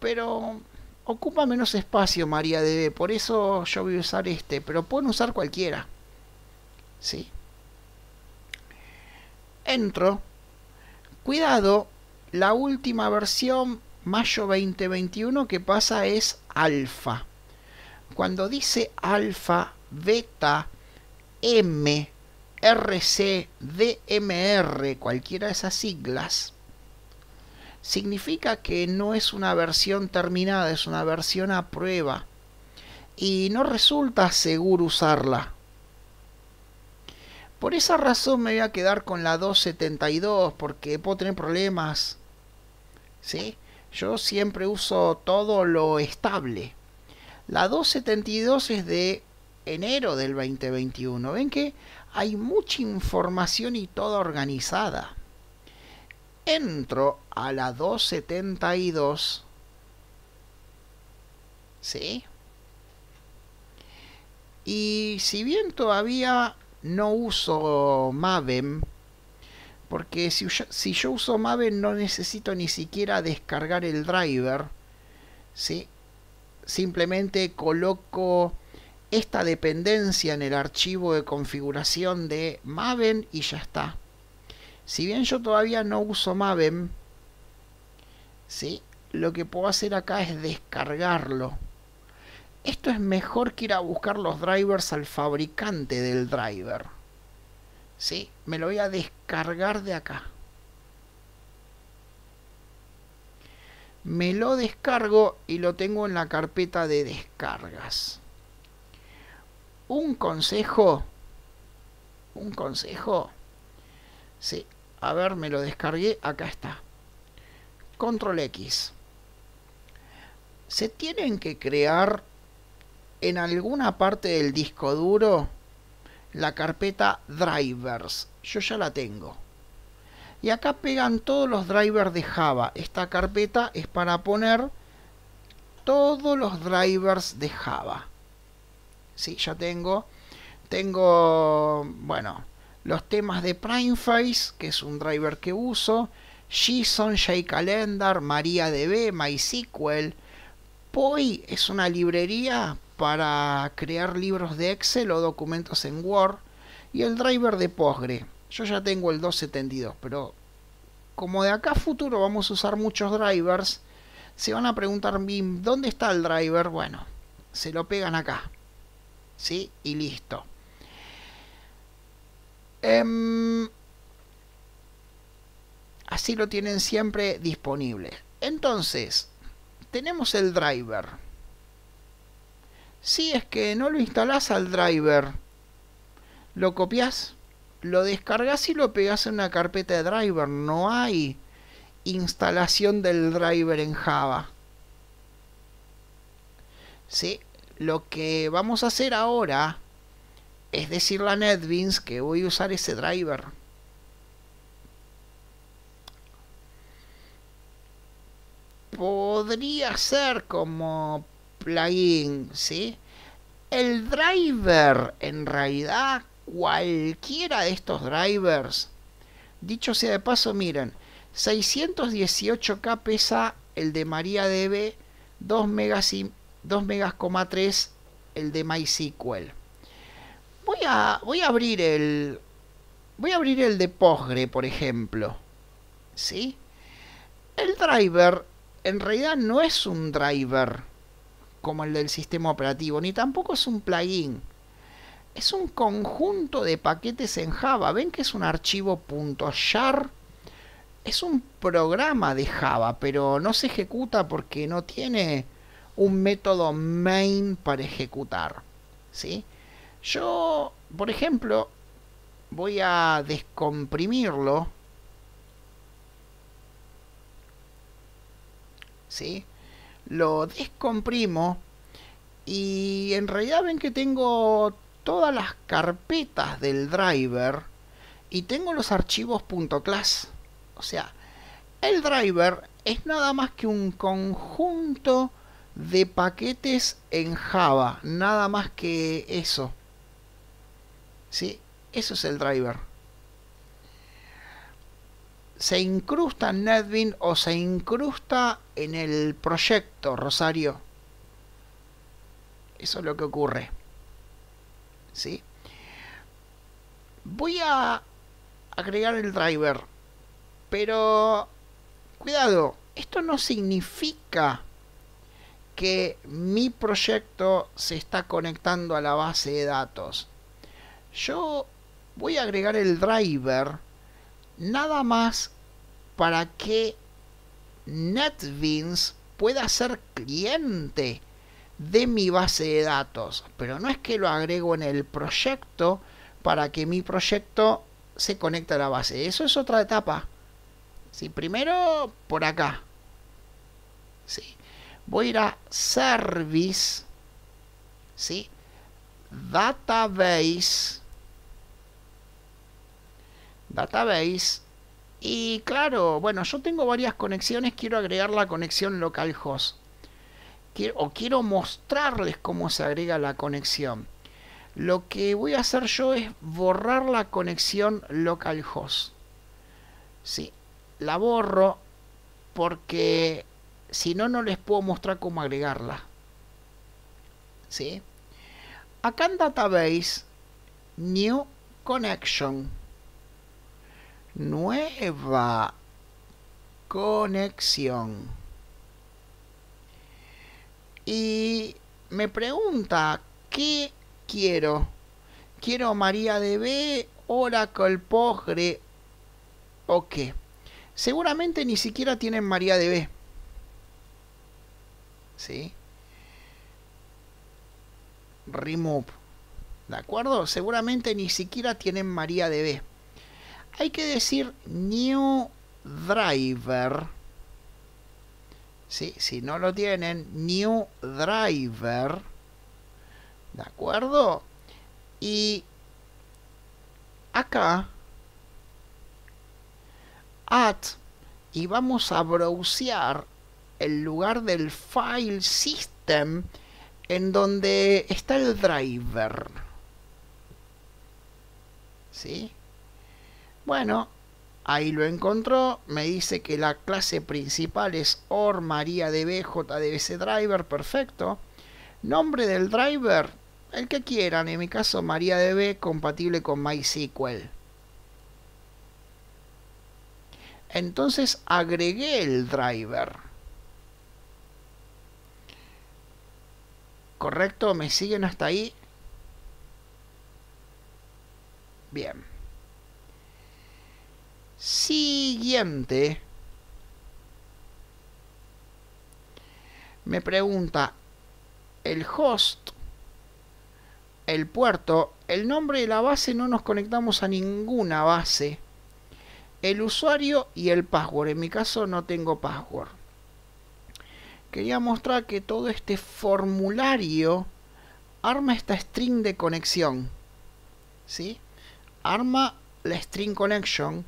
Pero ocupa menos espacio MariaDB, por eso yo voy a usar este, pero pueden usar cualquiera. Sí. Cuidado, la última versión mayo 2021 que pasa es alfa. Cuando dice alfa, beta, M, RC, DMR, cualquiera de esas siglas, significa que no es una versión terminada, es una versión a prueba. Y no resulta seguro usarla. Por esa razón me voy a quedar con la 272 porque puedo tener problemas. ¿Sí? Yo siempre uso todo lo estable. La 272 es de enero del 2021. Ven que hay mucha información y toda organizada. Entro a la 272. ¿Sí? Y si bien todavía no uso Maven, porque si yo, si yo uso Maven no necesito ni siquiera descargar el driver. ¿sí? Simplemente coloco esta dependencia en el archivo de configuración de Maven y ya está. Si bien yo todavía no uso Maven, ¿sí? lo que puedo hacer acá es descargarlo. Esto es mejor que ir a buscar los drivers al fabricante del driver. ¿sí? Me lo voy a descargar de acá. Me lo descargo y lo tengo en la carpeta de descargas. Un consejo. Un consejo. Sí. A ver, me lo descargué. Acá está. Control X. Se tienen que crear en alguna parte del disco duro la carpeta drivers. Yo ya la tengo. Y acá pegan todos los drivers de Java. Esta carpeta es para poner todos los drivers de Java. Sí, ya tengo. Tengo, bueno, los temas de Primeface, que es un driver que uso. JSON, JCalendar, MariaDB, MySQL. Poi es una librería para crear libros de Excel o documentos en Word. Y el driver de Postgre. Yo ya tengo el 272, pero como de acá a futuro vamos a usar muchos drivers, se van a preguntar, ¿dónde está el driver? Bueno, se lo pegan acá. ¿Sí? Y listo. Em, así lo tienen siempre disponible. Entonces, tenemos el driver. Si es que no lo instalás al driver, lo copias, lo descargas y lo pegas en una carpeta de driver. No hay instalación del driver en Java. ¿Sí? Lo que vamos a hacer ahora es decirle a NetBeans que voy a usar ese driver. Podría ser como plugin, ¿sí? El driver, en realidad, cualquiera de estos drivers, dicho sea de paso, miren, 618K pesa el de MariaDB, 2 megas y 2 megas, 3 el de MySQL. Voy a voy a abrir el voy a abrir el de Postgre, por ejemplo. ¿Sí? El driver en realidad no es un driver como el del sistema operativo, ni tampoco es un plugin. Es un conjunto de paquetes en Java. ¿Ven que es un archivo .jar? Es un programa de Java, pero no se ejecuta porque no tiene un método main para ejecutar. ¿sí? Yo, por ejemplo, voy a descomprimirlo. ¿Sí? Lo descomprimo y en realidad ven que tengo todas las carpetas del driver y tengo los archivos .class. O sea, el driver es nada más que un conjunto de paquetes en Java, nada más que eso. ¿Sí? Eso es el driver. Se incrusta en NetBeans o se incrusta en el proyecto, Rosario. Eso es lo que ocurre. ¿Sí? Voy a agregar el driver. Pero, cuidado, esto no significa que mi proyecto se está conectando a la base de datos. Yo voy a agregar el driver nada más para que NetBeans pueda ser cliente de mi base de datos. Pero no es que lo agrego en el proyecto para que mi proyecto se conecte a la base. Eso es otra etapa. Sí, primero por acá. Sí. Voy a ir a Service. ¿Sí? Database. Database. Y claro, bueno, yo tengo varias conexiones. Quiero agregar la conexión localhost. Quiero, o quiero mostrarles cómo se agrega la conexión. Lo que voy a hacer yo es borrar la conexión localhost. Sí, la borro porque si no, no les puedo mostrar cómo agregarla. ¿Sí? Acá en Database, New Connection. Nueva conexión. Y me pregunta, ¿qué quiero? ¿Quiero MariaDB, Oracle, Postgre o qué? Seguramente ni siquiera tienen MariaDB. ¿Sí? Remove. ¿De acuerdo? Seguramente ni siquiera tienen MariaDB. Hay que decir New Driver. ¿Sí? Si no lo tienen, New Driver. ¿De acuerdo? Y acá, add, y vamos a browsear el lugar del file system en donde está el driver. ¿Sí? Bueno, ahí lo encontró. Me dice que la clase principal es OR MariaDB JDBC Driver. Perfecto. Nombre del driver, el que quieran. En mi caso, MariaDB compatible con MySQL. Entonces agregué el driver. ¿Correcto? ¿Me siguen hasta ahí? Bien. Siguiente. Me pregunta, el host, el puerto, el nombre de la base no nos conectamos a ninguna base. El usuario y el password. En mi caso no tengo password. Quería mostrar que todo este formulario arma esta string de conexión. ¿Sí? Arma la string connection.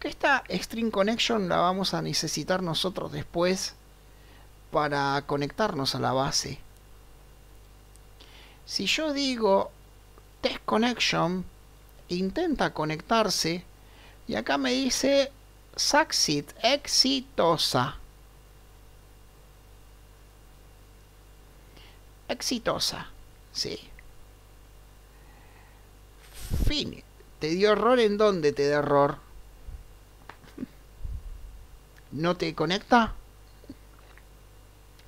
Que esta string connection la vamos a necesitar nosotros después para conectarnos a la base. Si yo digo test connection, intenta conectarse y acá me dice succeed, exitosa. Exitosa, sí. Fin. ¿Te dio error en dónde te dio error? ¿No te conecta?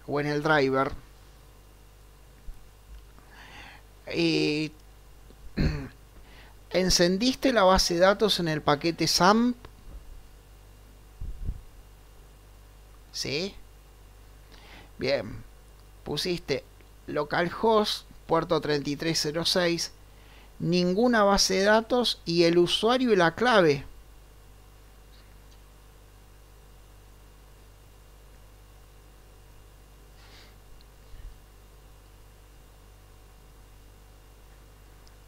O en el driver. Y ¿Encendiste la base de datos en el paquete SAMP? ¿Sí? Bien. Pusiste localhost, puerto 3306, ninguna base de datos y el usuario y la clave.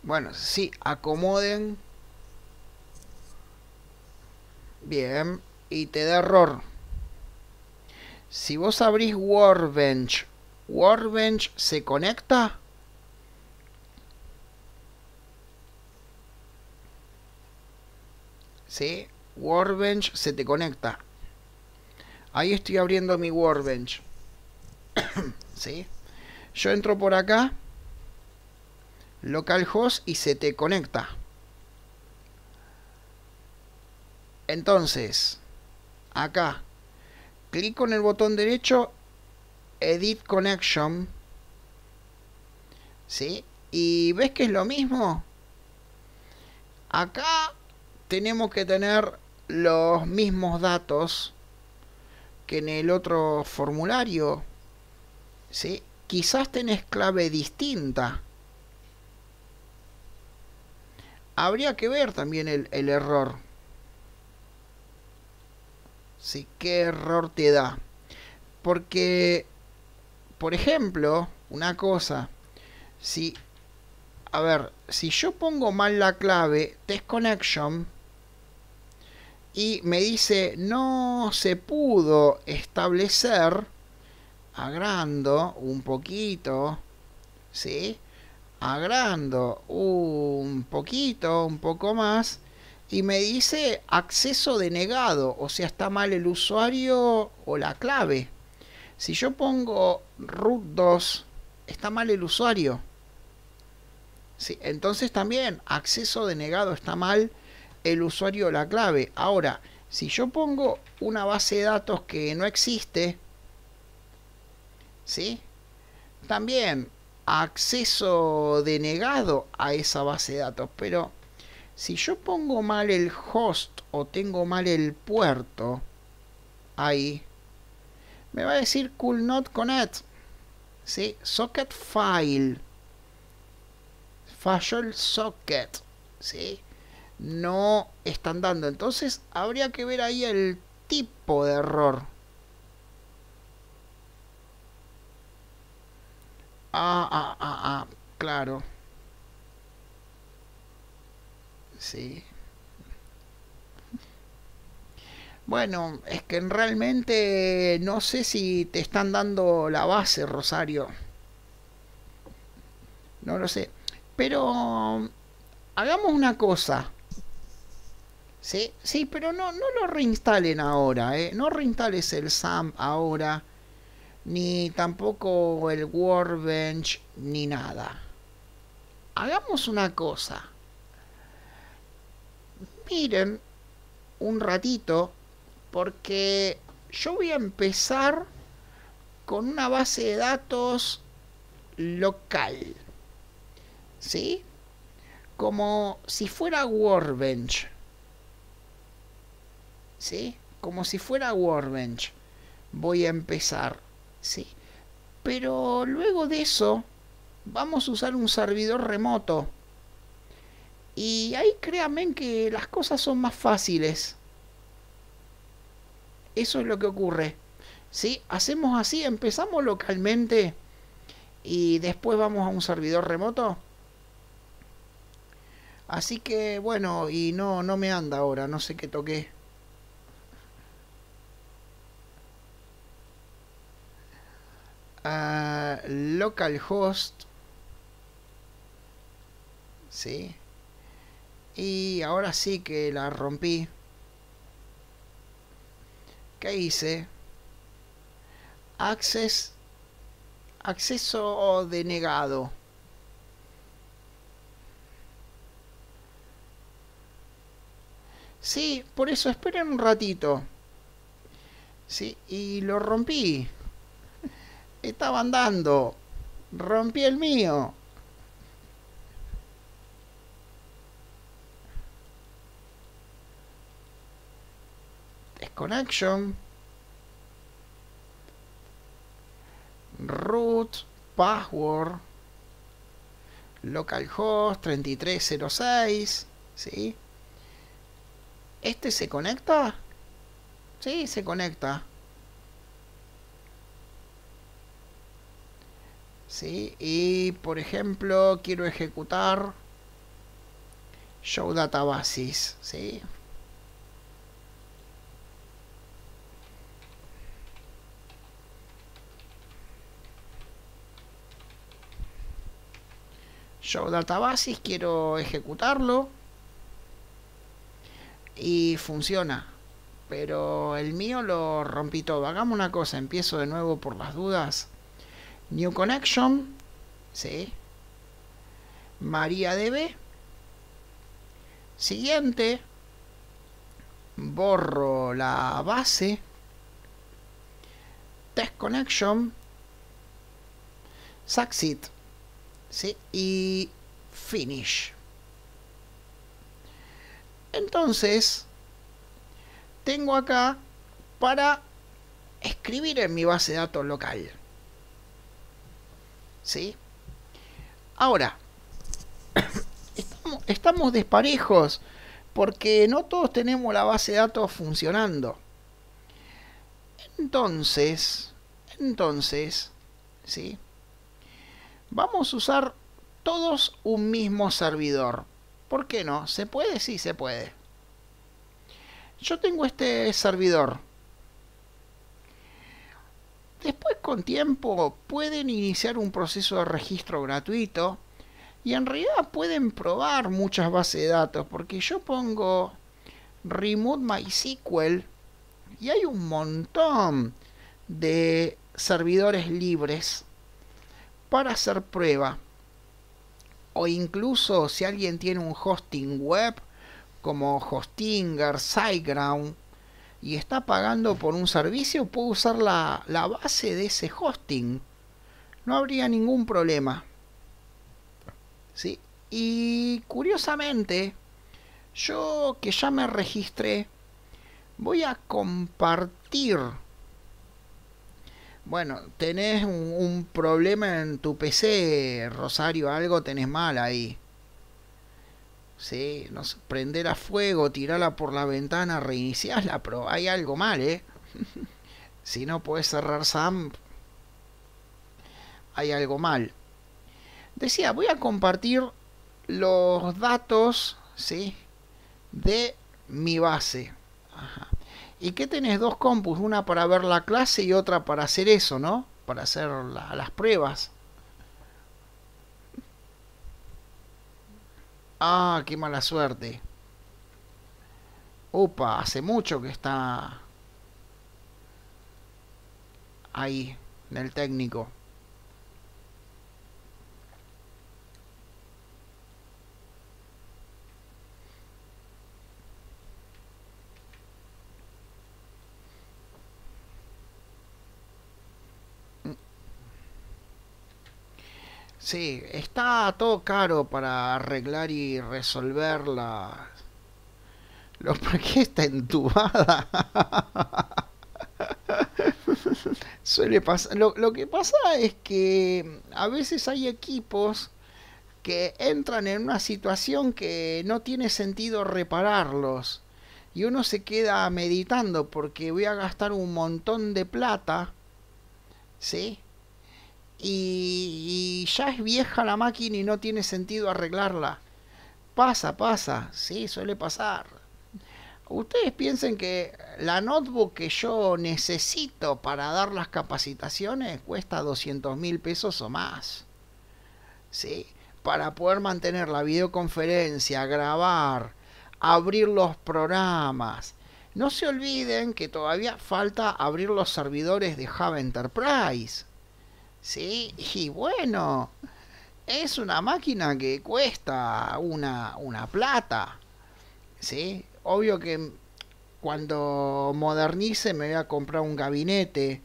Bueno, sí, acomoden. Bien, y te da error. Si vos abrís Workbench, ¿Workbench se conecta? ¿Sí? Workbench se te conecta. Ahí estoy abriendo mi Workbench. ¿Sí? Yo entro por acá localhost y se te conecta. Entonces, acá, clic con el botón derecho, Edit Connection. ¿Sí? Y ves que es lo mismo. Acá tenemos que tener los mismos datos que en el otro formulario. ¿Sí? Quizás tenés clave distinta. Habría que ver también el, error. Sí, qué error te da. Porque, por ejemplo, una cosa, si, a ver, si yo pongo mal la clave test connection y me dice no se pudo establecer, agrando un poquito, ¿sí? Agrando un poquito, un poco más, y me dice acceso denegado, o sea, está mal el usuario o la clave. Si yo pongo root 2, está mal el usuario. Sí, entonces también acceso denegado está mal el usuario o la clave. Ahora, si yo pongo una base de datos que no existe, ¿sí? También acceso denegado a esa base de datos. Pero si yo pongo mal el host o tengo mal el puerto, ahí me va a decir could not connect. ¿Sí? Socket file. Falló el socket. ¿Sí? No están dando. Entonces habría que ver ahí el tipo de error. Ah, ah, ah, ah, claro. Sí. Bueno, es que realmente no sé si te están dando la base, Rosario. No lo sé. Pero hagamos una cosa. Sí, sí, pero no, no lo reinstalen ahora, ¿eh? No reinstales el SAM ahora, ni tampoco el Workbench, ni nada. Hagamos una cosa. Miren un ratito, porque yo voy a empezar con una base de datos local. ¿Sí? Como si fuera Workbench. ¿Sí? Como si fuera Workbench. Voy a empezar. ¿Sí? Pero luego de eso, vamos a usar un servidor remoto. Y ahí créanme que las cosas son más fáciles. Eso es lo que ocurre. ¿Sí? Hacemos así, empezamos localmente y después vamos a un servidor remoto. Así que bueno, y no, no me anda ahora, no sé qué toqué. Uh, localhost. Sí. Y ahora sí que la rompí. ¿Qué hice? Access. Acceso denegado. Sí, por eso esperen un ratito. Sí, y lo rompí. Estaba andando. Rompí el mío. Desconnection. Root. Password. Localhost 3306. ¿Sí? ¿Este se conecta? Sí, se conecta. ¿Sí? Y por ejemplo, quiero ejecutar show databases, ¿sí? Show databases, quiero ejecutarlo y funciona. Pero el mío lo rompí todo. Hagamos una cosa, empiezo de nuevo por las dudas. New Connection, sí. MariaDB. Siguiente. Borro la base. Test Connection. Succeed. ¿sí? Y Finish. Entonces, tengo acá para escribir en mi base de datos local. ¿Sí? Ahora, estamos, estamos desparejos porque no todos tenemos la base de datos funcionando. Entonces, entonces, ¿sí? Vamos a usar todos un mismo servidor. ¿Por qué no? ¿Se puede? Sí, se puede. Yo tengo este servidor. Después con tiempo pueden iniciar un proceso de registro gratuito y en realidad pueden probar muchas bases de datos porque yo pongo Remote MySQL y hay un montón de servidores libres para hacer prueba. O incluso si alguien tiene un hosting web como Hostinger, SiteGround y está pagando por un servicio, puede usar la, la base de ese hosting. No habría ningún problema. ¿Sí? Y curiosamente, yo que ya me registré, voy a compartir. Bueno, tenés un, un problema en tu PC, Rosario, algo tenés mal ahí. Sí, no prender a fuego, tirarla por la ventana, reiniciarla, pero hay algo mal, ¿eh? si no puedes cerrar SAM, hay algo mal. Decía, voy a compartir los datos, ¿sí? de mi base. ¿Y qué tenés? Dos compus, una para ver la clase y otra para hacer eso, ¿no? Para hacer la- las pruebas. Ah, qué mala suerte. Upa, hace mucho que está ahí, en el técnico. Sí, está todo caro para arreglar y resolver la... Lo, ¿Por qué está entubada? Suele pasar. Lo, lo que pasa es que a veces hay equipos que entran en una situación que no tiene sentido repararlos. Y uno se queda meditando porque voy a gastar un montón de plata. ¿Sí? Y, ya es vieja la máquina y no tiene sentido arreglarla. Pasa, pasa. Sí, suele pasar. Ustedes piensen que la notebook que yo necesito para dar las capacitaciones cuesta 200 mil pesos o más. ¿Sí? Para poder mantener la videoconferencia, grabar, abrir los programas. No se olviden que todavía falta abrir los servidores de Java Enterprise. ¿Sí? Y bueno, es una máquina que cuesta una, una plata. ¿Sí? Obvio que cuando modernice me voy a comprar un gabinete,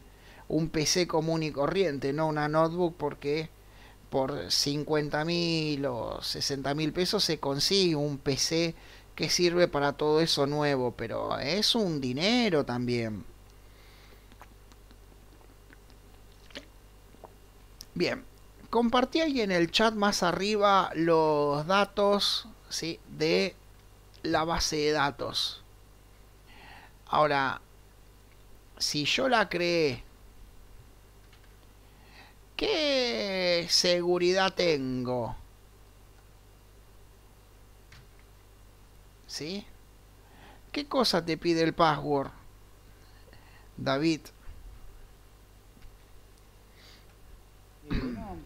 un PC común y corriente, no una notebook porque por 50 mil o 60 mil pesos se consigue un PC que sirve para todo eso nuevo, pero es un dinero también. Bien, compartí ahí en el chat más arriba los datos ¿sí? de la base de datos. Ahora, si yo la creé, ¿qué seguridad tengo? ¿Sí? ¿Qué cosa te pide el password? David. Eh, no,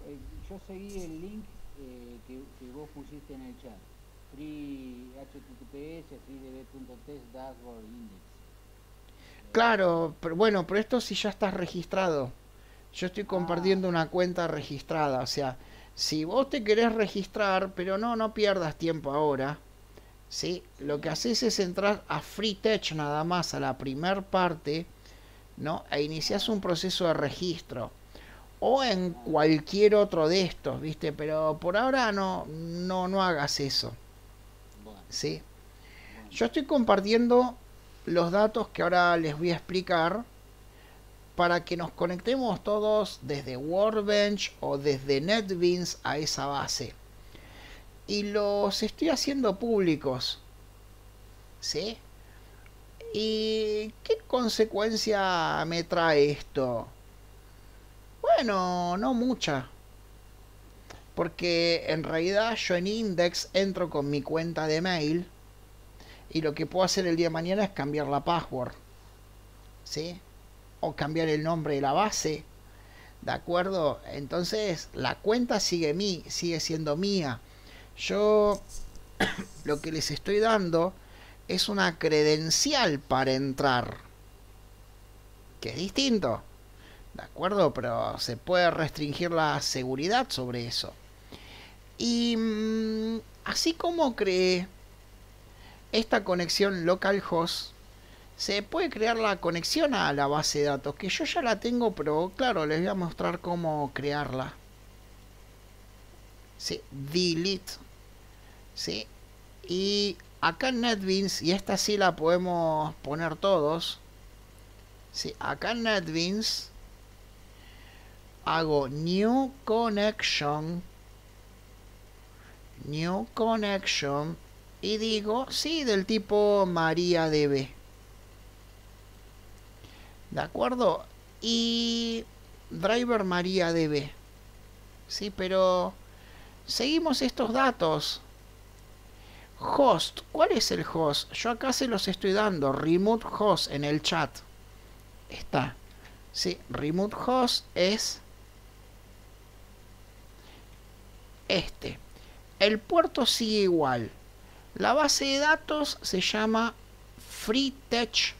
yo seguí el link eh, que, que vos pusiste en el chat. Free https freedb.test dashboard index. Claro, pero bueno, pero esto si ya estás registrado. Yo estoy compartiendo una cuenta registrada, o sea, si vos te querés registrar, pero no, no pierdas tiempo ahora. ¿sí? Lo que haces es entrar a FreeTech nada más, a la primer parte, ¿no? E inicias un proceso de registro. O en cualquier otro de estos, ¿viste? Pero por ahora no, no, no hagas eso, ¿sí? Yo estoy compartiendo los datos que ahora les voy a explicar para que nos conectemos todos desde Workbench o desde NetBeans a esa base. Y los estoy haciendo públicos. ¿Sí? ¿Y qué consecuencia me trae esto? Bueno, no mucha. Porque en realidad yo en Index entro con mi cuenta de mail y lo que puedo hacer el día de mañana es cambiar la password. ¿Sí? O cambiar el nombre de la base. ¿De acuerdo? Entonces la cuenta sigue mí, sigue siendo mía. Yo lo que les estoy dando es una credencial para entrar. Que es distinto. ¿De acuerdo? Pero se puede restringir la seguridad sobre eso. Y mm, así como creé esta conexión localhost, se puede crear la conexión a la base de datos, que yo ya la tengo, pero claro, les voy a mostrar cómo crearla. Sí, delete. Sí. Y acá en NetBeans, y esta sí la podemos poner todos. Sí, acá en NetBeans hago new connection. New connection. Y digo, sí, del tipo MariaDB. ¿De acuerdo? Y driver MariaDB. Sí, pero seguimos estos datos. Host. ¿Cuál es el host? Yo acá se los estoy dando. Remote host en el chat. Está. Sí, remote host es este. El puerto sigue igual. La base de datos se llama FreeTech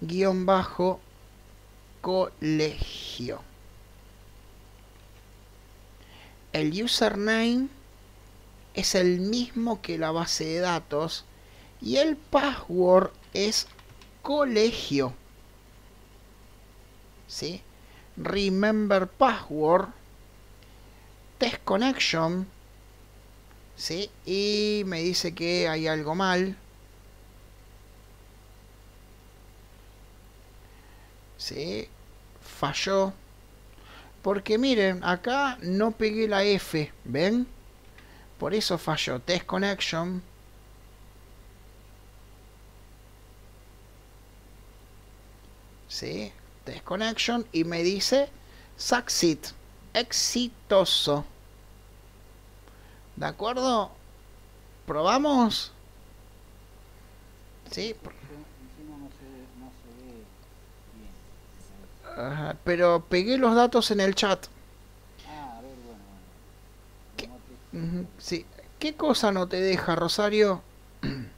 guion bajo colegio. El username es el mismo que la base de datos y el password es colegio. ¿Sí? Remember password, test connection, ¿sí? Y me dice que hay algo mal. ¿Sí? Falló. Porque miren, acá no pegué la F, ¿ven? Por eso falló. Test connection. ¿Sí? Test connection. Y me dice succeed. Exitoso. ¿De acuerdo? ¿Probamos? Sí. Pero pegué los datos en el chat. ¿Qué? Sí. ¿Qué cosa no te deja, Rosario?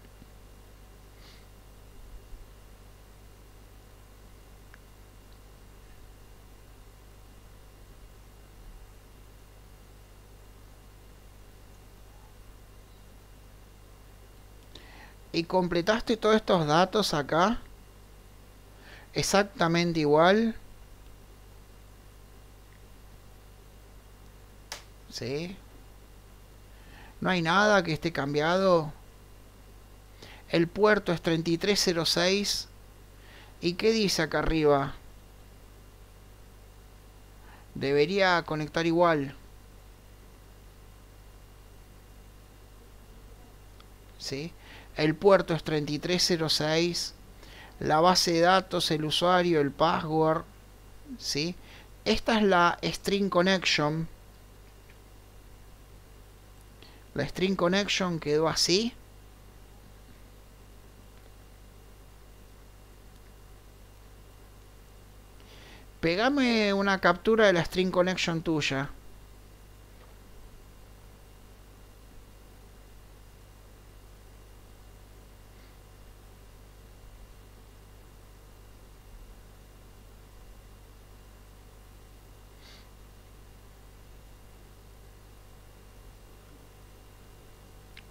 ¿Y completaste todos estos datos acá? Exactamente igual. ¿Sí? No hay nada que esté cambiado. El puerto es 3306. ¿Y qué dice acá arriba? Debería conectar igual. ¿Sí? El puerto es 3306. La base de datos, el usuario, el password. ¿Sí? Esta es la string connection. La string connection quedó así. Pegame una captura de la string connection tuya.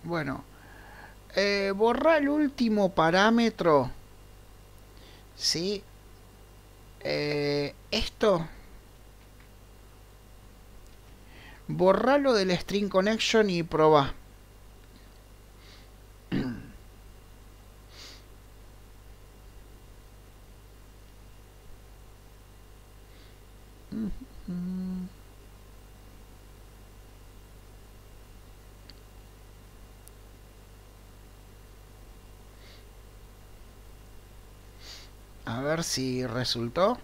Bueno, eh, borra el último parámetro. ¿Sí? Eh, esto. Borralo del string connection y proba. A si resultó.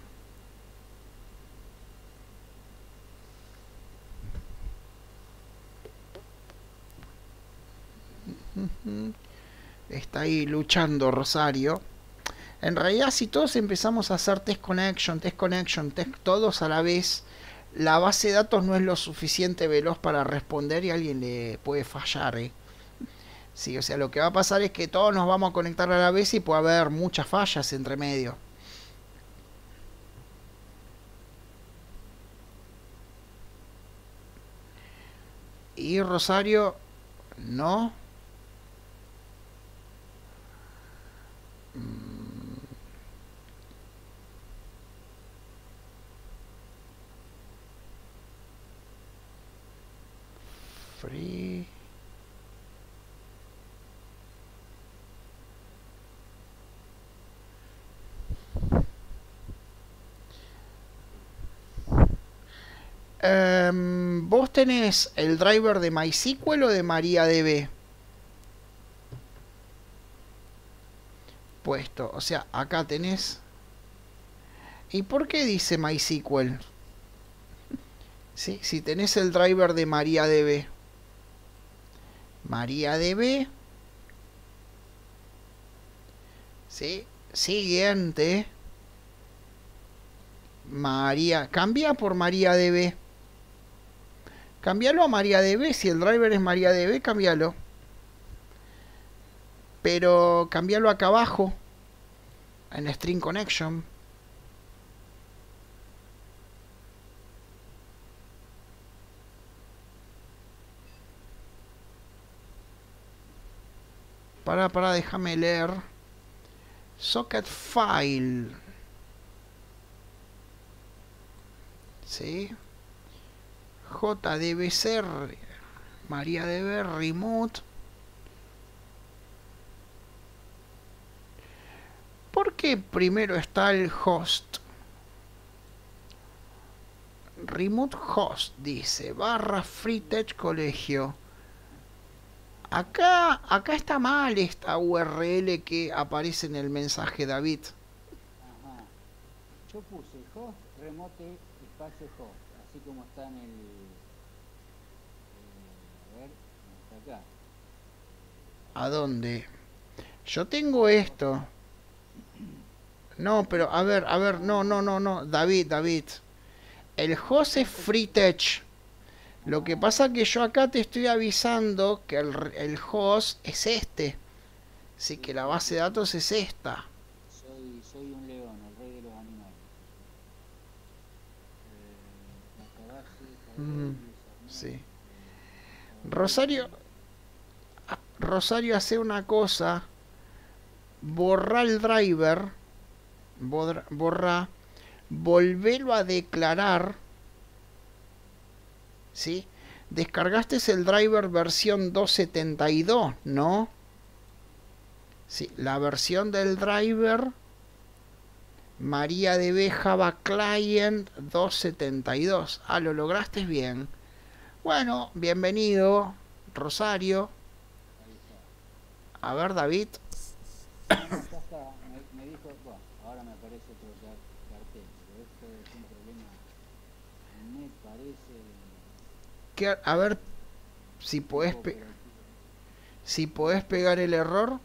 Está ahí luchando Rosario. En realidad, si todos empezamos a hacer test connection, test connection, test todos a la vez, la base de datos no es lo suficiente veloz para responder y alguien le puede fallar. ¿eh? Sí, o sea, lo que va a pasar es que todos nos vamos a conectar a la vez y puede haber muchas fallas entre medio. Y Rosario, no. Mm. Free. Em, ¿Vos tenés el driver de MySQL o de MariaDB? Puesto, o sea, acá tenés. ¿Y por qué dice MySQL? ¿Sí? Si tenés el driver de MariaDB. MariaDB. ¿Sí? Siguiente. María. Cambia por MariaDB. Cambialo a MariaDB. Si el driver es MariaDB, cambialo. Pero cambialo acá abajo. En String Connection. Para, para, déjame leer. Socket file. ¿Sí? JDBC. MariaDB remote. ¿Por qué primero está el host? Remote host dice barra FreeTech Colegio. Acá, acá está mal esta URL que aparece en el mensaje David. Yo puse host, remote, espacio host, así como está en el... eh, a ver, está acá. ¿A dónde? Yo tengo esto. No, pero a ver, a ver, no, no, no, no, David, David. El host es FreeTech. Lo que pasa que yo acá te estoy avisando que el, el host es este. Así que la base de datos es esta. Soy, soy un león, el rey de los animales. Eh, Mm, sí. eh, Rosario, Rosario hace una cosa. Borra el driver. Borra, borra. Volvelo a declarar. ¿Sí? Descargaste el driver versión 272, ¿no? Sí, la versión del driver MariaDB Java Client 272. Ah, lo lograste bien. Bueno, bienvenido, Rosario. A ver, David. Ya está, me, me dijo, bueno, ahora me aparece otro car- cartel, pero esto es un problema, me parece ¿Qué- a ver si podés, pe- si podés pegar el error.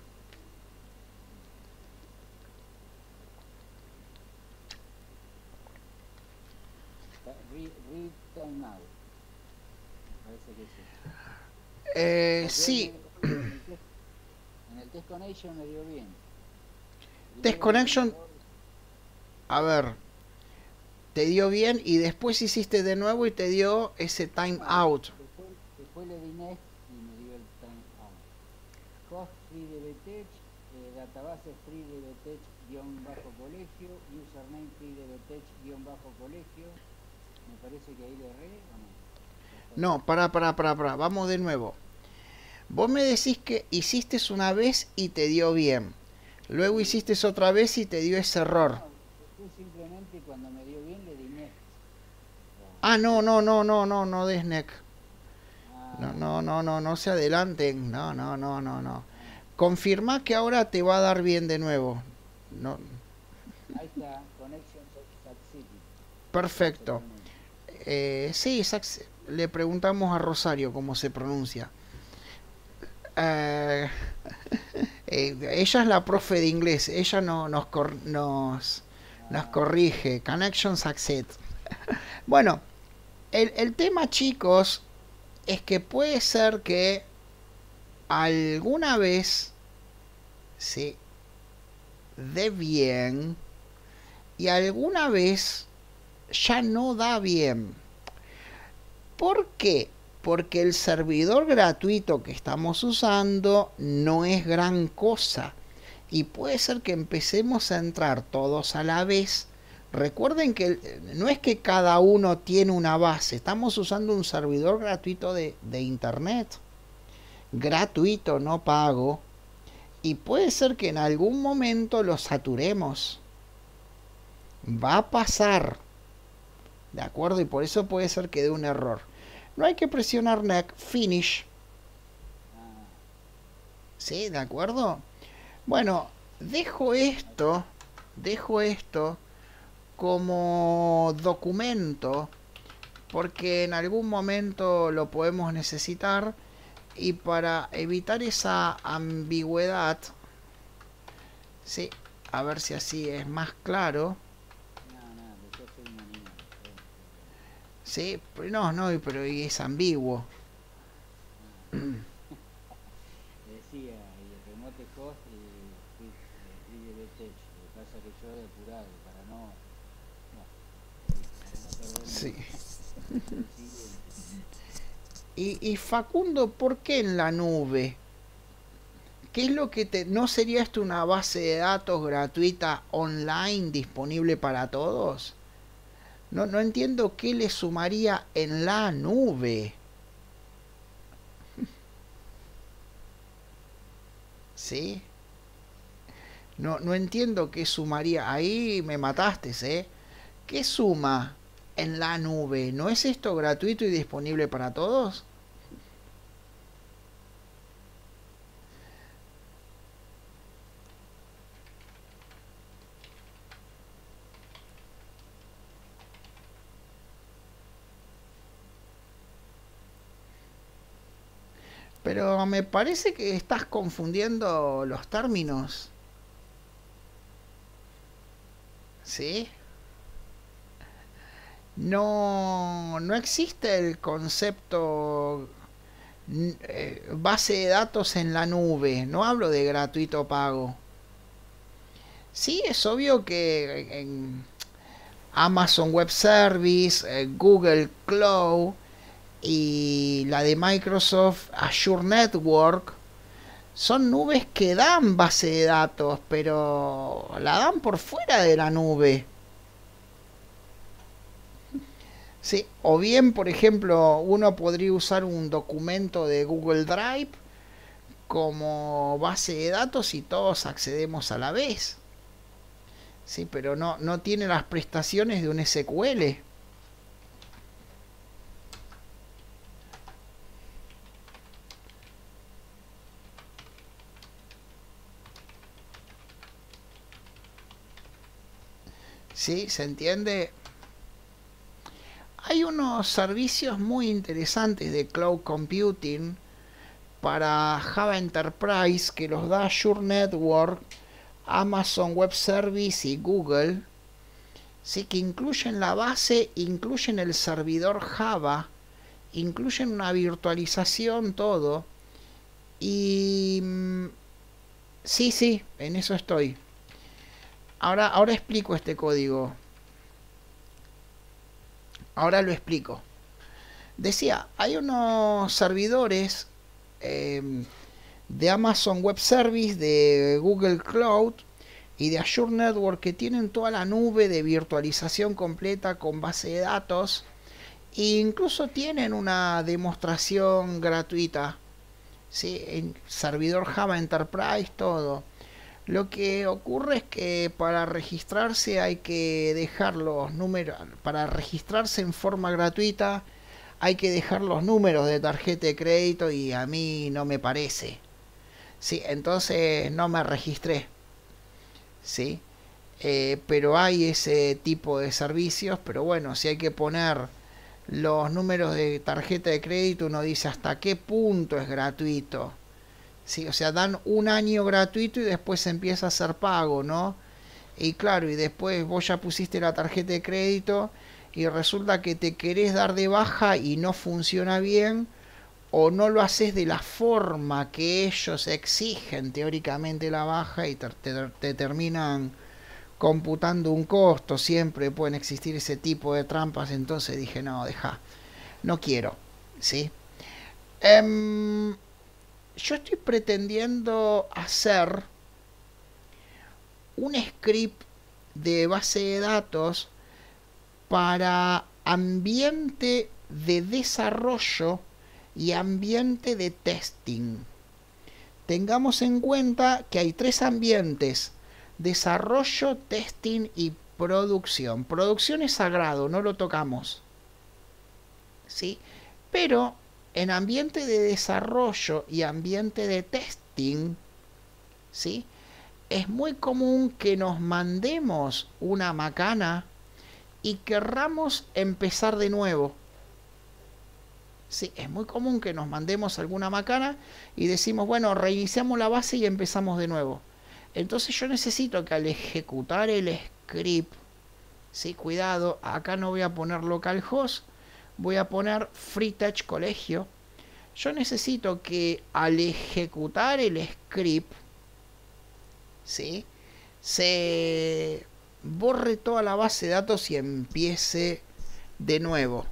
Me parece que es esto. Eh, sí, él me- En el test- en el test connection me dio bien. Test Primero, connection- error, a ver. Te dio bien y después hiciste de nuevo y te dio ese time out. Después, después le di next y me dio el time out. Host FreeDBTech, eh, database FreeDBTech guion bajo colegio, username FreeDBTech guion bajo colegio. Me parece que ahí le erré o no. No, para, para, para, para. Vamos de nuevo. Vos me decís que hiciste una vez y te dio bien. Luego hiciste otra vez y te dio ese error. No, fue simplemente cuando me dio bien le di next. Ah, no, no, no, no, no, no des neck. Ah, No, no, no, no, no se adelanten. No, no, no, no, no. Confirma que ahora te va a dar bien de nuevo. No, Ahí está, connection perfecto. Eh, sí, le preguntamos a Rosario cómo se pronuncia. Eh, eh, ella es la profe de inglés. Ella nos, nos corrige. Connection Success. bueno, el, el tema, chicos, es que puede ser que alguna vez se dé bien y alguna vez ya no da bien. ¿Por qué? Porque el servidor gratuito que estamos usando no es gran cosa. Y puede ser que empecemos a entrar todos a la vez. Recuerden que no es que cada uno tiene una base. Estamos usando un servidor gratuito de, de internet. Gratuito, no pago. Y puede ser que en algún momento lo saturemos. Va a pasar. ¿De acuerdo? Y por eso puede ser que dé un error. No hay que presionar neck, finish. ¿Sí? ¿De acuerdo? Bueno, dejo esto, dejo esto como documento porque en algún momento lo podemos necesitar Y para evitar esa ambigüedad, sí, a ver si así es más claro. No, no, yo soy una niña. Sí, pero no, no, pero es ambiguo. Decía, y remote host y FreeDBTech. Lo que pasa que yo he depurado para no. no, para no Sí. el siguiente. Y, y Facundo, ¿por qué en la nube? ¿Qué es lo que te... ¿No sería esto una base de datos gratuita online disponible para todos? No, no entiendo qué le sumaría en la nube. ¿Sí? No, no entiendo qué sumaría. Ahí me mataste, ¿eh? ¿Qué suma en la nube? ¿No es esto gratuito y disponible para todos? Pero me parece que estás confundiendo los términos. ¿Sí? No, no existe el concepto eh, base de datos en la nube. No hablo de gratuito pago. Sí, es obvio que en Amazon Web Service, eh, Google Cloud y la de Microsoft Azure Network son nubes que dan base de datos, pero la dan por fuera de la nube. Sí, o bien, por ejemplo, uno podría usar un documento de Google Drive como base de datos y todos accedemos a la vez. Sí, pero no, no tiene las prestaciones de un SQL. ¿Sí? ¿Se entiende? Hay unos servicios muy interesantes de cloud computing para Java Enterprise que los da Azure Network, Amazon Web Service y Google. Sí, que incluyen la base, incluyen el servidor Java, incluyen una virtualización, todo. Y... mm, Sí, sí, en eso estoy. Ahora, ahora explico este código. Ahora lo explico. Decía, hay unos servidores eh, de Amazon Web Service, de Google Cloud y de Azure Network que tienen toda la nube de virtualización completa con base de datos. E incluso tienen una demostración gratuita. ¿sí? En servidor Java Enterprise, todo. Lo que ocurre es que para registrarse hay que dejar los números, para registrarse en forma gratuita hay que dejar los números de tarjeta de crédito y a mí no me parece. Sí, entonces no me registré. Sí, Eh, pero hay ese tipo de servicios, pero bueno, si hay que poner los números de tarjeta de crédito, uno dice hasta qué punto es gratuito. Sí, o sea, dan un año gratuito y después empieza a ser pago, ¿no? Y claro, y después vos ya pusiste la tarjeta de crédito y resulta que te querés dar de baja y no funciona bien o no lo haces de la forma que ellos exigen teóricamente la baja y te, te- te terminan computando un costo, siempre pueden existir ese tipo de trampas, entonces dije, no, deja, no quiero, ¿sí? Em, yo estoy pretendiendo hacer un script de base de datos para ambiente de desarrollo y ambiente de testing. Tengamos en cuenta que hay tres ambientes, desarrollo, testing y producción. Producción es sagrado, no lo tocamos. ¿Sí? Pero en ambiente de desarrollo y ambiente de testing, ¿sí? Es muy común que nos mandemos una macana y querramos empezar de nuevo. Sí, es muy común que nos mandemos alguna macana y decimos, bueno, reiniciamos la base y empezamos de nuevo. Entonces yo necesito que al ejecutar el script, sí, cuidado, acá no voy a poner localhost, voy a poner FreeTouch Colegio. Yo necesito que al ejecutar el script, se borre toda la base de datos y empiece de nuevo.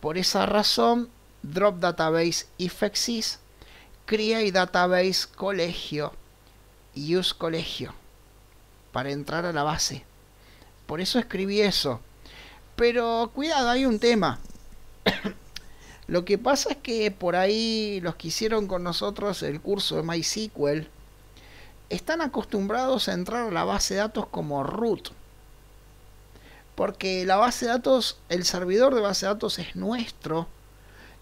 Por esa razón, drop database if exist, create database colegio use colegio para entrar a la base. Por eso escribí eso. Pero cuidado, hay un tema. Lo que pasa es que por ahí los que hicieron con nosotros el curso de MySQL están acostumbrados a entrar a la base de datos como root. Porque la base de datos, el servidor de base de datos es nuestro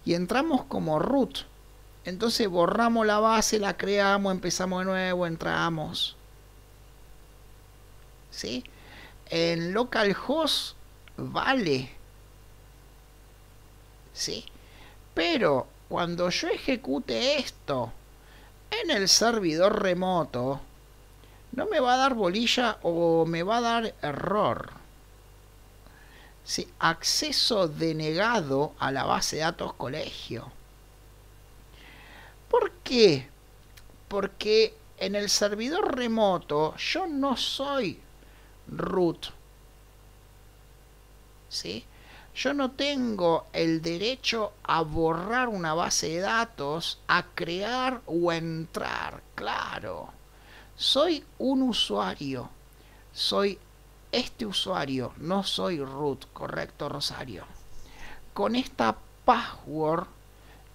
y entramos como root. Entonces borramos la base, la creamos, empezamos de nuevo, entramos. ¿Sí? En localhost vale. ¿Sí? Pero cuando yo ejecute esto en el servidor remoto, no me va a dar bolilla o me va a dar error. Sí, acceso denegado a la base de datos colegio. ¿Por qué? Porque en el servidor remoto yo no soy root. ¿Sí? Yo no tengo el derecho a borrar una base de datos, a crear o entrar. Claro. Soy un usuario. Soy este usuario. No soy root, correcto, Rosario. Con esta password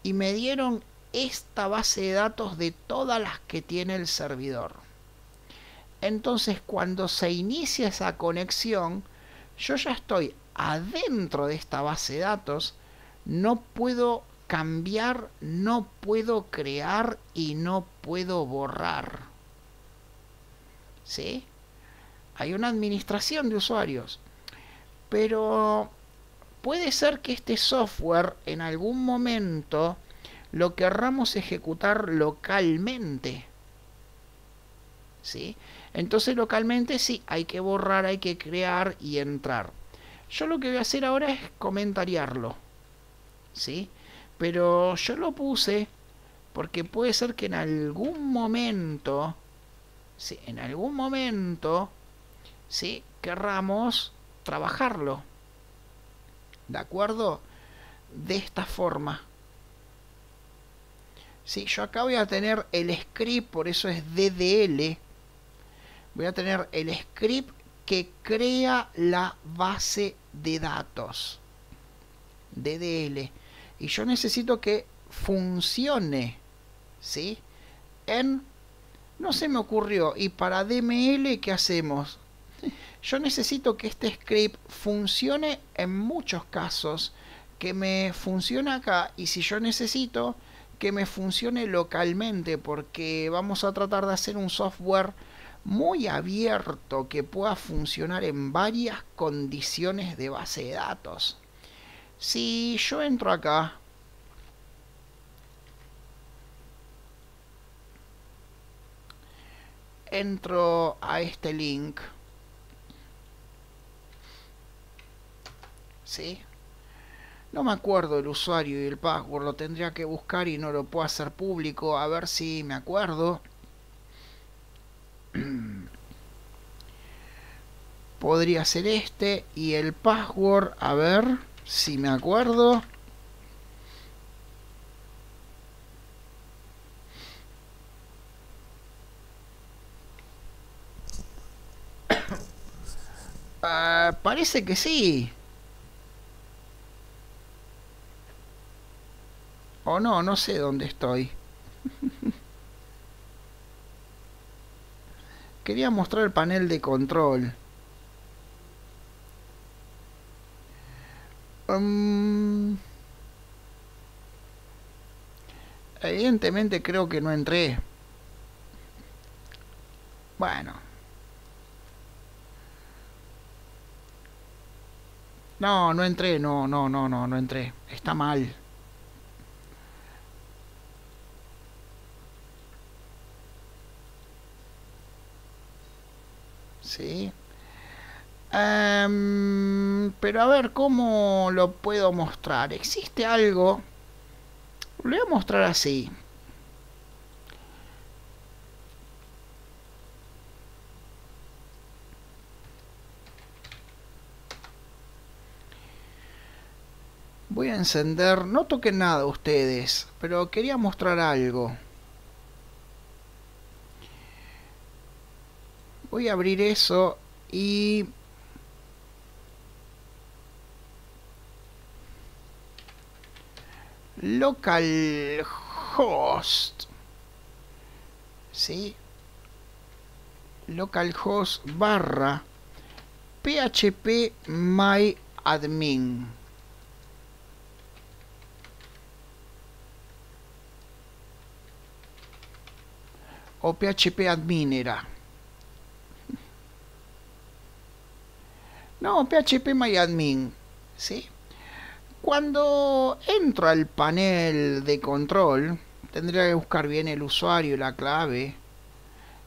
y me dieron esta base de datos de todas las que tiene el servidor. Entonces cuando se inicia esa conexión, yo ya estoy adentro de esta base de datos, no puedo cambiar, no puedo crear y no puedo borrar. ¿Sí? Hay una administración de usuarios. Pero puede ser que este software en algún momento lo querramos ejecutar localmente. ¿Sí? Entonces localmente sí, hay que borrar, hay que crear y entrar. Yo lo que voy a hacer ahora es comentariarlo. ¿Sí? Pero yo lo puse porque puede ser que en algún momento, ¿sí? en algún momento, ¿sí? querramos trabajarlo. ¿De acuerdo? De esta forma. Sí, yo acá voy a tener el script, por eso es DDL. Voy a tener el script que crea la base de datos. DDL. Y yo necesito que funcione. ¿Sí? En... No se me ocurrió. Y para DML, ¿qué hacemos? Yo necesito que este script funcione en muchos casos. Que me funcione acá. Y si yo necesito que me funcione localmente. Porque vamos a tratar de hacer un software muy abierto que pueda funcionar en varias condiciones de base de datos. Si yo entro acá, entro a este link, ¿sí? No me acuerdo el usuario y el password, lo tendría que buscar y no lo puedo hacer público, a ver si me acuerdo. podría ser este y el password a ver si me acuerdo. Uh, parece que sí. O no, no sé dónde estoy quería mostrar el panel de control. Um, evidentemente creo que no entré. Bueno. No, no entré, no, no, no, no, no entré. Está mal. ¿Sí? Pero a ver, ¿cómo lo puedo mostrar? ¿Existe algo? Lo voy a mostrar así. Voy a encender, no toquen nada ustedes, pero quería mostrar algo. Voy a abrir eso y... localhost ¿sí? localhost barra php my admin. O php admin era no php my admin ¿sí? Cuando entro al panel de control, tendría que buscar bien el usuario y la clave.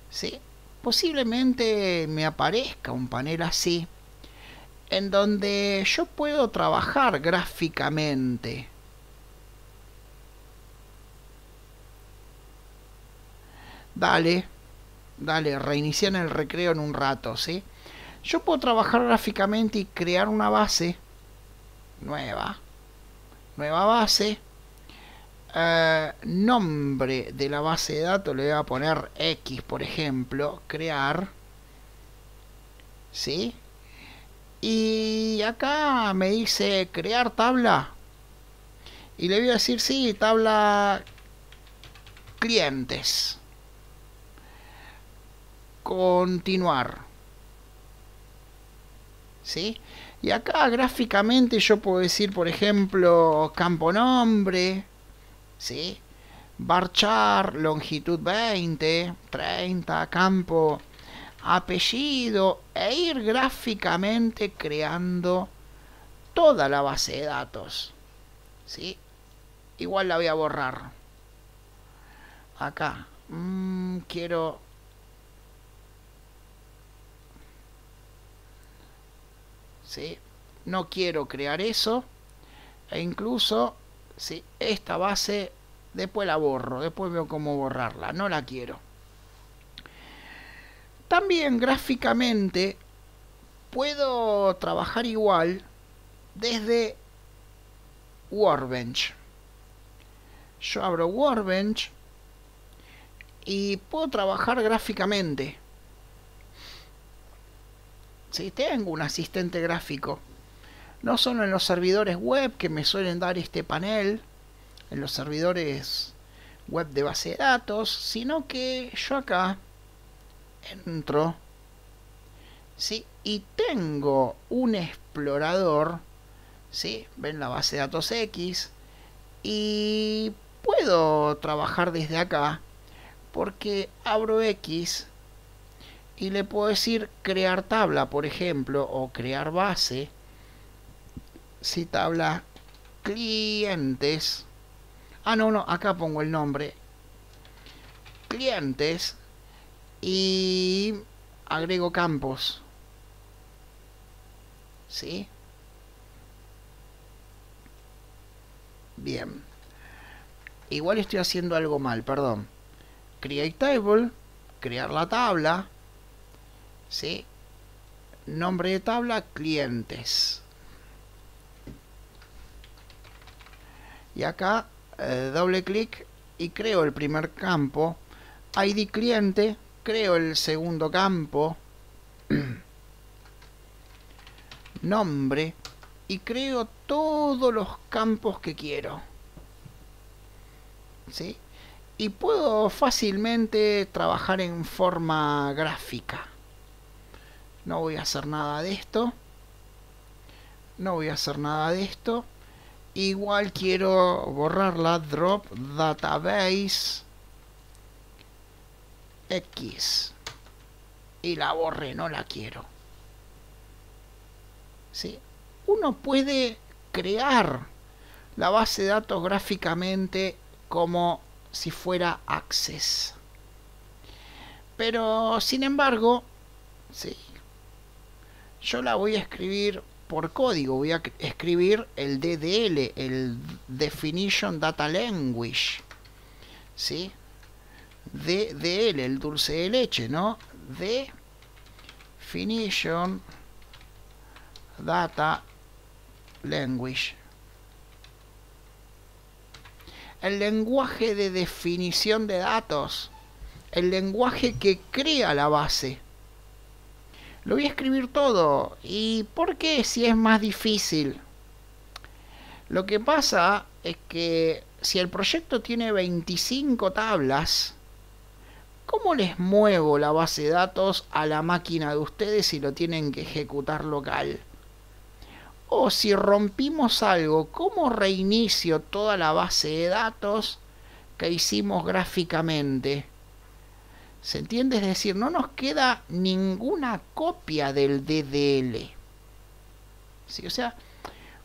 ¿sí? Posiblemente me aparezca un panel así, en donde yo puedo trabajar gráficamente. Dale, dale, reiniciar el recreo en un rato, ¿sí? Yo puedo trabajar gráficamente y crear una base nueva nueva base. Eh, nombre de la base de datos le voy a poner X, por ejemplo, crear. ¿Sí? Y acá me dice crear tabla. Y le voy a decir, sí, tabla clientes. Continuar. ¿Sí? Y acá gráficamente yo puedo decir, por ejemplo, campo nombre, ¿sí? Barchar, longitud 20, 30, campo apellido e ir gráficamente creando toda la base de datos. ¿Sí? Igual la voy a borrar. Acá. Mm, quiero No quiero crear eso. E incluso, si esta base, después la borro. Después veo cómo borrarla. No la quiero. También gráficamente puedo trabajar igual desde Workbench. Yo abro Workbench y puedo trabajar gráficamente. ¿Sí? Tengo un asistente gráfico. No solo en los servidores web que me suelen dar este panel, en los servidores web de base de datos, sino que yo acá entro ¿sí? y tengo un explorador, ¿sí? ven la base de datos X, y puedo trabajar desde acá porque abro X y le puedo decir crear tabla, por ejemplo, o crear base. Si tabla clientes. Ah, no, no, acá pongo el nombre. Clientes. Y agrego campos. ¿Sí? Bien. Igual estoy haciendo algo mal, perdón. Create table, crear la tabla, ¿sí? Nombre de tabla, clientes. Y acá eh, doble clic y creo el primer campo. ID cliente, creo el segundo campo. nombre y creo todos los campos que quiero. ¿Sí? Y puedo fácilmente trabajar en forma gráfica no voy a hacer nada de esto no voy a hacer nada de esto igual quiero borrar la drop database x y la borré no la quiero ¿Sí? uno puede crear la base de datos gráficamente como si fuera access pero sin embargo ¿sí? Yo la voy a escribir por código, voy a escribir el DDL, el Definition Data Language, ¿sí? DDL, el dulce de leche, ¿no? Definition Data Language. El lenguaje de definición de datos. El lenguaje que crea la base. Lo voy a escribir todo. ¿Y por qué si es más difícil? Lo que pasa es que si el proyecto tiene 25 tablas, ¿cómo les muevo la base de datos a la máquina de ustedes si lo tienen que ejecutar local? O si rompimos algo, ¿cómo reinicio toda la base de datos que hicimos gráficamente? ¿Se entiende? Es decir, no nos queda ninguna copia del DDL. ¿Sí? O sea,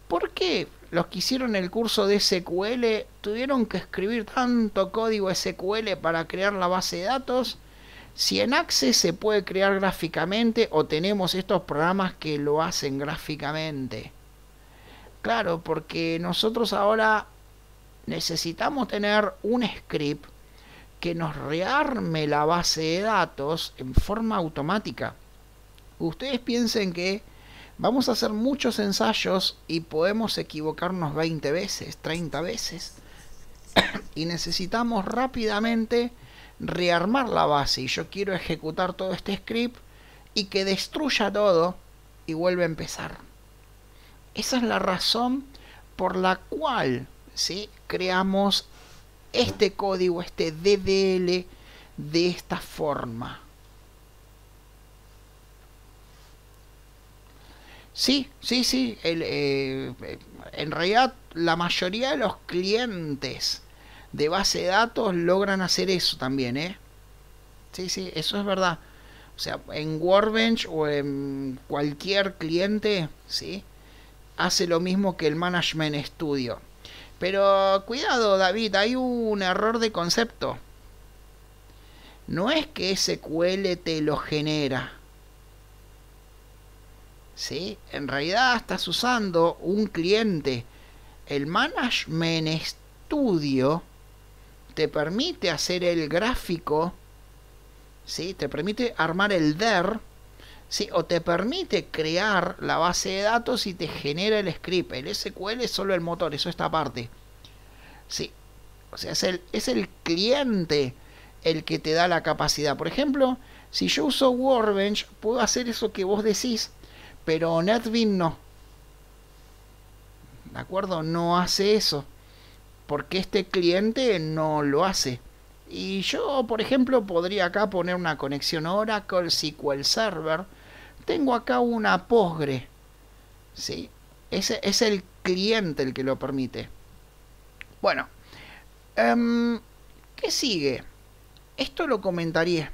¿por qué los que hicieron el curso de SQL tuvieron que escribir tanto código SQL para crear la base de datos? Si en Access se puede crear gráficamente o tenemos estos programas que lo hacen gráficamente. Claro, porque nosotros ahora necesitamos tener un script que nos rearme la base de datos en forma automática. Ustedes piensen que vamos a hacer muchos ensayos y podemos equivocarnos 20 veces, 30 veces. y necesitamos rápidamente rearmar la base. Y yo quiero ejecutar todo este script y que destruya todo y vuelva a empezar. Esa es la razón por la cual ¿sí? creamos este código, este DDL, de esta forma. Sí, sí, sí. Eh, en realidad la mayoría de los clientes de base de datos logran hacer eso también, ¿eh? Sí, sí, eso es verdad. O sea, en Workbench o en cualquier cliente, ¿sí? hace lo mismo que el Management Studio. Pero cuidado David, hay un error de concepto. No es que SQL te lo genera. ¿Sí? En realidad estás usando un cliente. El Management Studio te permite hacer el gráfico. ¿Sí? Te permite armar el DER ¿sí? o te permite crear la base de datos y te genera el script. El SQL es solo el motor, eso está aparte. Sí. O sea, es el, es el cliente el que te da la capacidad. Por ejemplo, si yo uso Workbench, puedo hacer eso que vos decís, pero NetBeans no. ¿De acuerdo? No hace eso. Porque este cliente no lo hace. Y yo, por ejemplo, podría acá poner una conexión Oracle SQL Server tengo acá una Postgre. ¿sí? Ese es el cliente el que lo permite. Bueno, em, ¿qué sigue? Esto lo comentaría.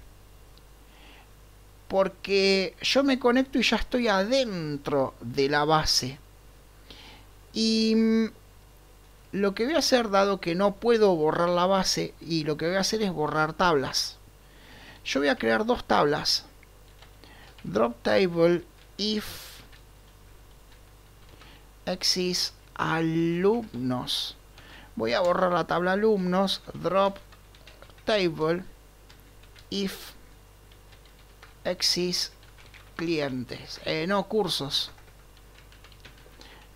Porque yo me conecto y ya estoy adentro de la base. Y mm, lo que voy a hacer, dado que no puedo borrar la base, y lo que voy a hacer es borrar tablas. Yo voy a crear dos tablas drop table if exist alumnos. Voy a borrar la tabla alumnos drop table if exist clientes. Eh, no cursos.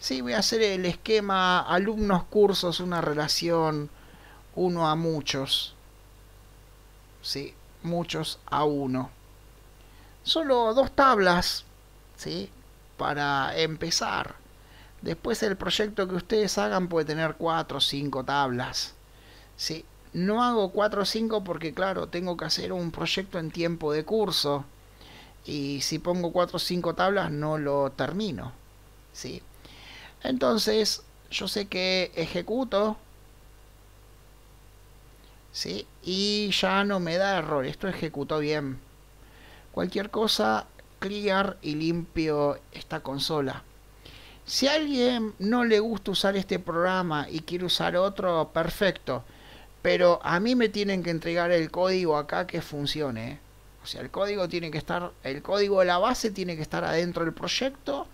Sí voy a hacer el esquema alumnos cursos una relación uno a muchos. Sí muchos a uno solo dos tablas, ¿sí? Para empezar. Después el proyecto que ustedes hagan puede tener cuatro o cinco tablas, ¿sí? No hago cuatro o cinco porque, claro, tengo que hacer un proyecto en tiempo de curso. Y si pongo cuatro o cinco tablas no lo termino, ¿sí? Entonces, yo sé que ejecuto ¿sí? Y ya no me da error, esto ejecutó bien. Cualquier cosa, clear y limpio esta consola. Si a alguien no le gusta usar este programa y quiere usar otro, perfecto. Pero a mí me tienen que entregar el código acá que funcione. O sea, el código tiene que estar, el código de la base tiene que estar adentro del proyecto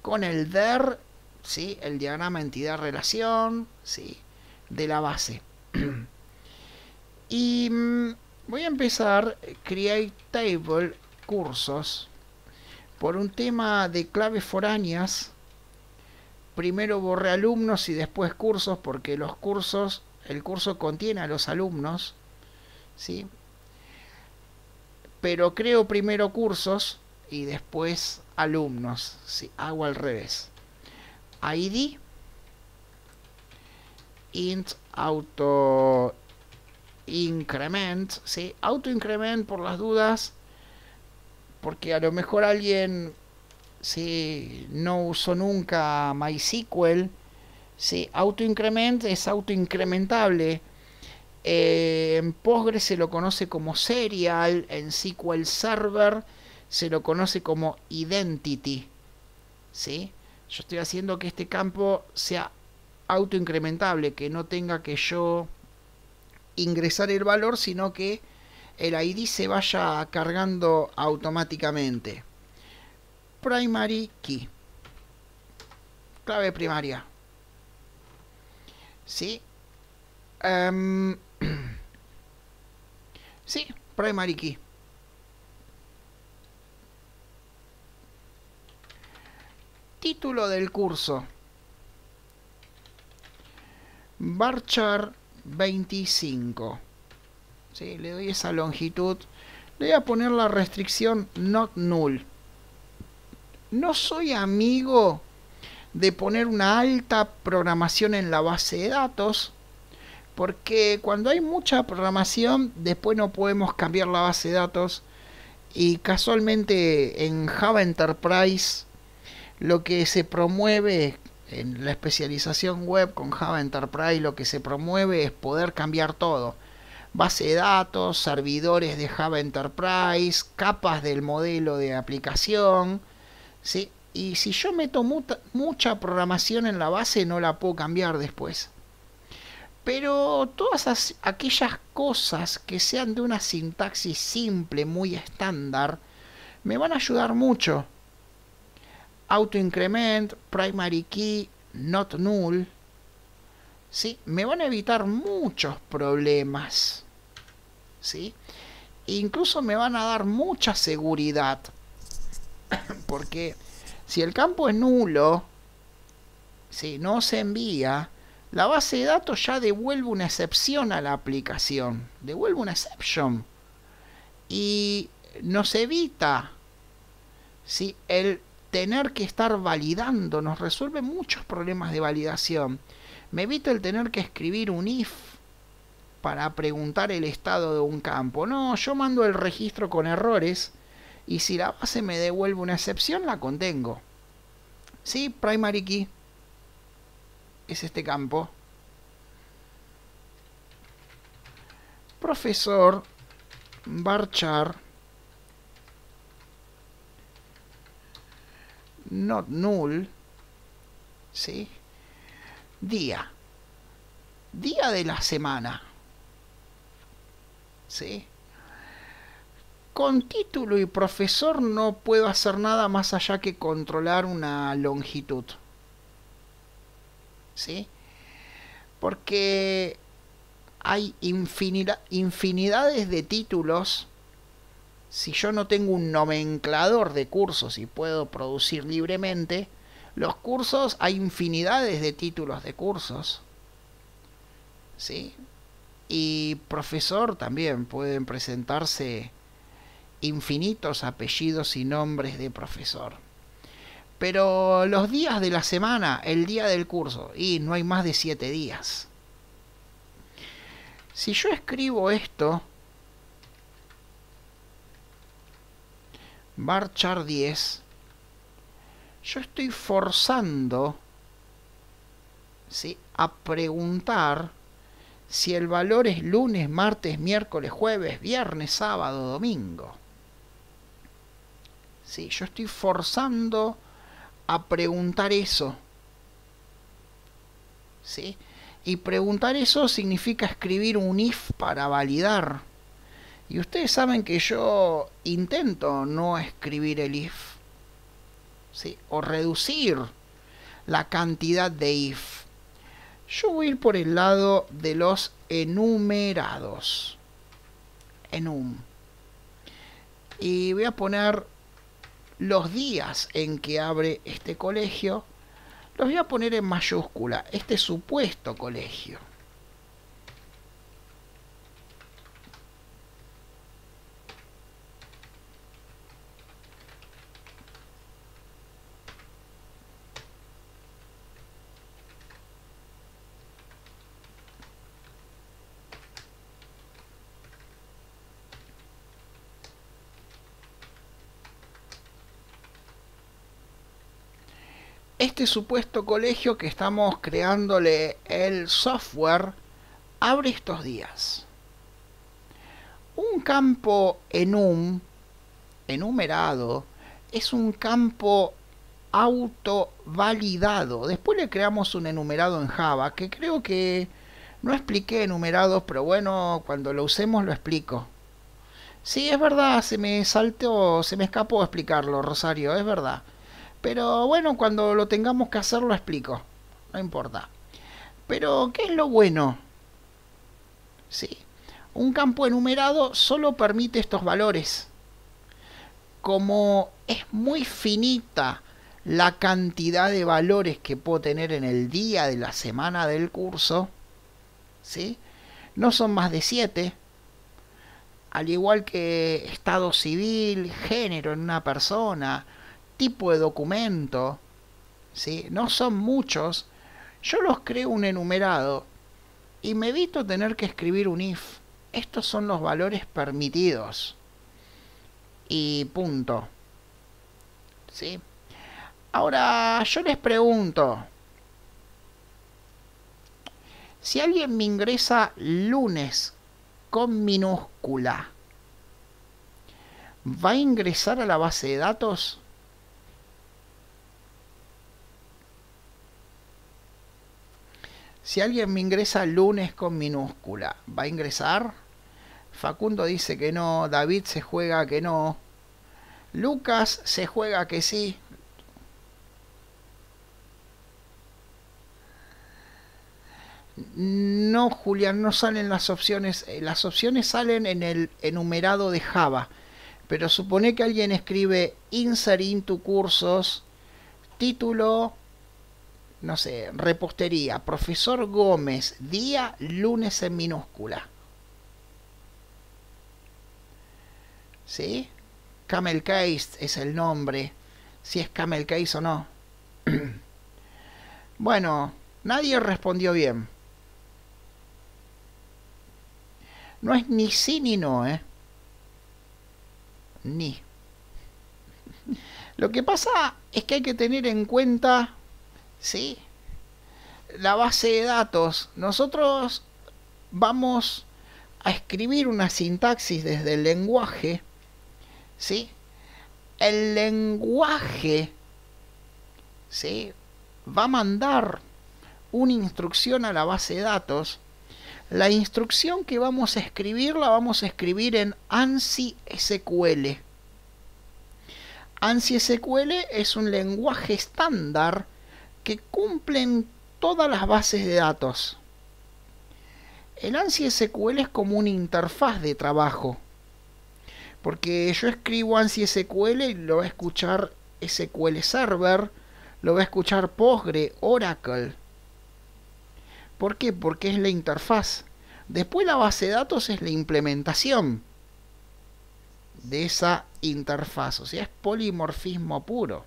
con el DER, ¿sí? el diagrama entidad-relación ¿sí? de la base. y mm, voy a empezar Create Table cursos por un tema de claves foráneas. Primero borré alumnos y después cursos porque los cursos, el curso contiene a los alumnos, ¿sí? Pero creo primero cursos y después alumnos, ¿sí? Hago al revés. ID int auto increment, ¿sí? Auto increment por las dudas porque a lo mejor alguien si no usó nunca MySQL, si autoincrement es autoincrementable. Eh, en Postgres se lo conoce como serial, en SQL Server se lo conoce como identity. ¿sí? Yo estoy haciendo que este campo sea autoincrementable, que no tenga que yo ingresar el valor, sino que el ID se vaya cargando automáticamente. Primary key. Clave primaria. ¿Sí? Um, sí, primary key. Título del curso. Barchar 25 le doy esa longitud. Le voy a poner la restricción not null. No soy amigo de poner una alta programación en la base de datos. Porque cuando hay mucha programación, después no podemos cambiar la base de datos. Y casualmente en Java Enterprise lo que se promueve en la especialización web con Java Enterprise, lo que se promueve es poder cambiar todo base de datos, servidores de Java Enterprise, capas del modelo de aplicación, ¿sí? Y si yo meto mucha programación en la base, no la puedo cambiar después. Pero todas aquellas cosas que sean de una sintaxis simple, muy estándar, me van a ayudar mucho. Auto increment, primary key, not null, ¿sí? me van a evitar muchos problemas. ¿sí? Incluso me van a dar mucha seguridad. Porque si el campo es nulo, si no se envía, la base de datos ya devuelve una excepción a la aplicación. Devuelve una exception. Y nos evita ¿sí? el tener que estar validando. Nos resuelve muchos problemas de validación. Me evito el tener que escribir un if para preguntar el estado de un campo. No, yo mando el registro con errores y si la base me devuelve una excepción, la contengo. Sí, primary key es este campo. Profesor varchar not null, ¿sí? Día. Día de la semana. ¿Sí? Con título y profesor no puedo hacer nada más allá que controlar una longitud. ¿Sí? Porque hay infinidades de títulos. Si yo no tengo un nomenclador de cursos y puedo producir libremente, los cursos, hay infinidades de títulos de cursos. ¿Sí? Y profesor también pueden presentarse infinitos apellidos y nombres de profesor. Pero los días de la semana, el día del curso, y no hay más de siete días. Si yo escribo esto, Barchar 10, yo estoy forzando ¿sí? a preguntar si el valor es lunes, martes, miércoles, jueves, viernes, sábado, domingo. Sí, yo estoy forzando a preguntar eso. ¿Sí? Y preguntar eso significa escribir un if para validar. Y ustedes saben que yo intento no escribir el if, o reducir la cantidad de if. Yo voy a ir por el lado de los enumerados. Enum. Y voy a poner los días en que abre este colegio. Los voy a poner en mayúscula. Este supuesto colegio. Este supuesto colegio que estamos creándole el software abre estos días. Un campo enum, enumerado, es un campo autovalidado. Después le creamos un enumerado en Java, que creo que no expliqué enumerados, pero bueno, cuando lo usemos lo explico. Sí, es verdad, se me saltó, se me escapó explicarlo, Rosario, es verdad. Pero bueno, cuando lo tengamos que hacer lo explico. No importa. Pero, ¿qué es lo bueno? Sí. Un campo enumerado solo permite estos valores. Como es muy finita la cantidad de valores que puedo tener en el día de la semana del curso, ¿sí? No son más de 7. Al igual que estado civil, género en una persona, tipo de documento, ¿sí? no son muchos, yo los creo un enumerado y me evito tener que escribir un if. Estos son los valores permitidos. Y punto. ¿Sí? Ahora, yo les pregunto, si alguien me ingresa lunes con minúscula, ¿va a ingresar a la base de datos? Si alguien me ingresa lunes con minúscula, ¿va a ingresar? Facundo dice que no, David se juega que no, Lucas se juega que sí. No, Julián, no salen las opciones. Eh, las opciones salen en el enumerado de Java. Pero supone que alguien escribe insert into cursos, título, no sé, repostería, profesor Gómez, día lunes en minúscula. ¿Sí? Camel Case es el nombre, si es Camel Case o no. bueno, nadie respondió bien. No es ni sí ni no, ¿eh? Ni. Lo que pasa es que hay que tener en cuenta ¿sí? La base de datos. Nosotros vamos a escribir una sintaxis desde el lenguaje, ¿sí? El lenguaje, ¿sí? Va a mandar una instrucción a la base de datos. La instrucción que vamos a escribir la vamos a escribir en ANSI SQL. ANSI SQL es un lenguaje estándar que cumplen todas las bases de datos. El ANSI SQL es como una interfaz de trabajo. Porque yo escribo ANSI SQL y lo va a escuchar SQL Server, lo va a escuchar Postgre, Oracle. ¿Por qué? Porque es la interfaz. Después la base de datos es la implementación de esa interfaz. O sea, es polimorfismo puro.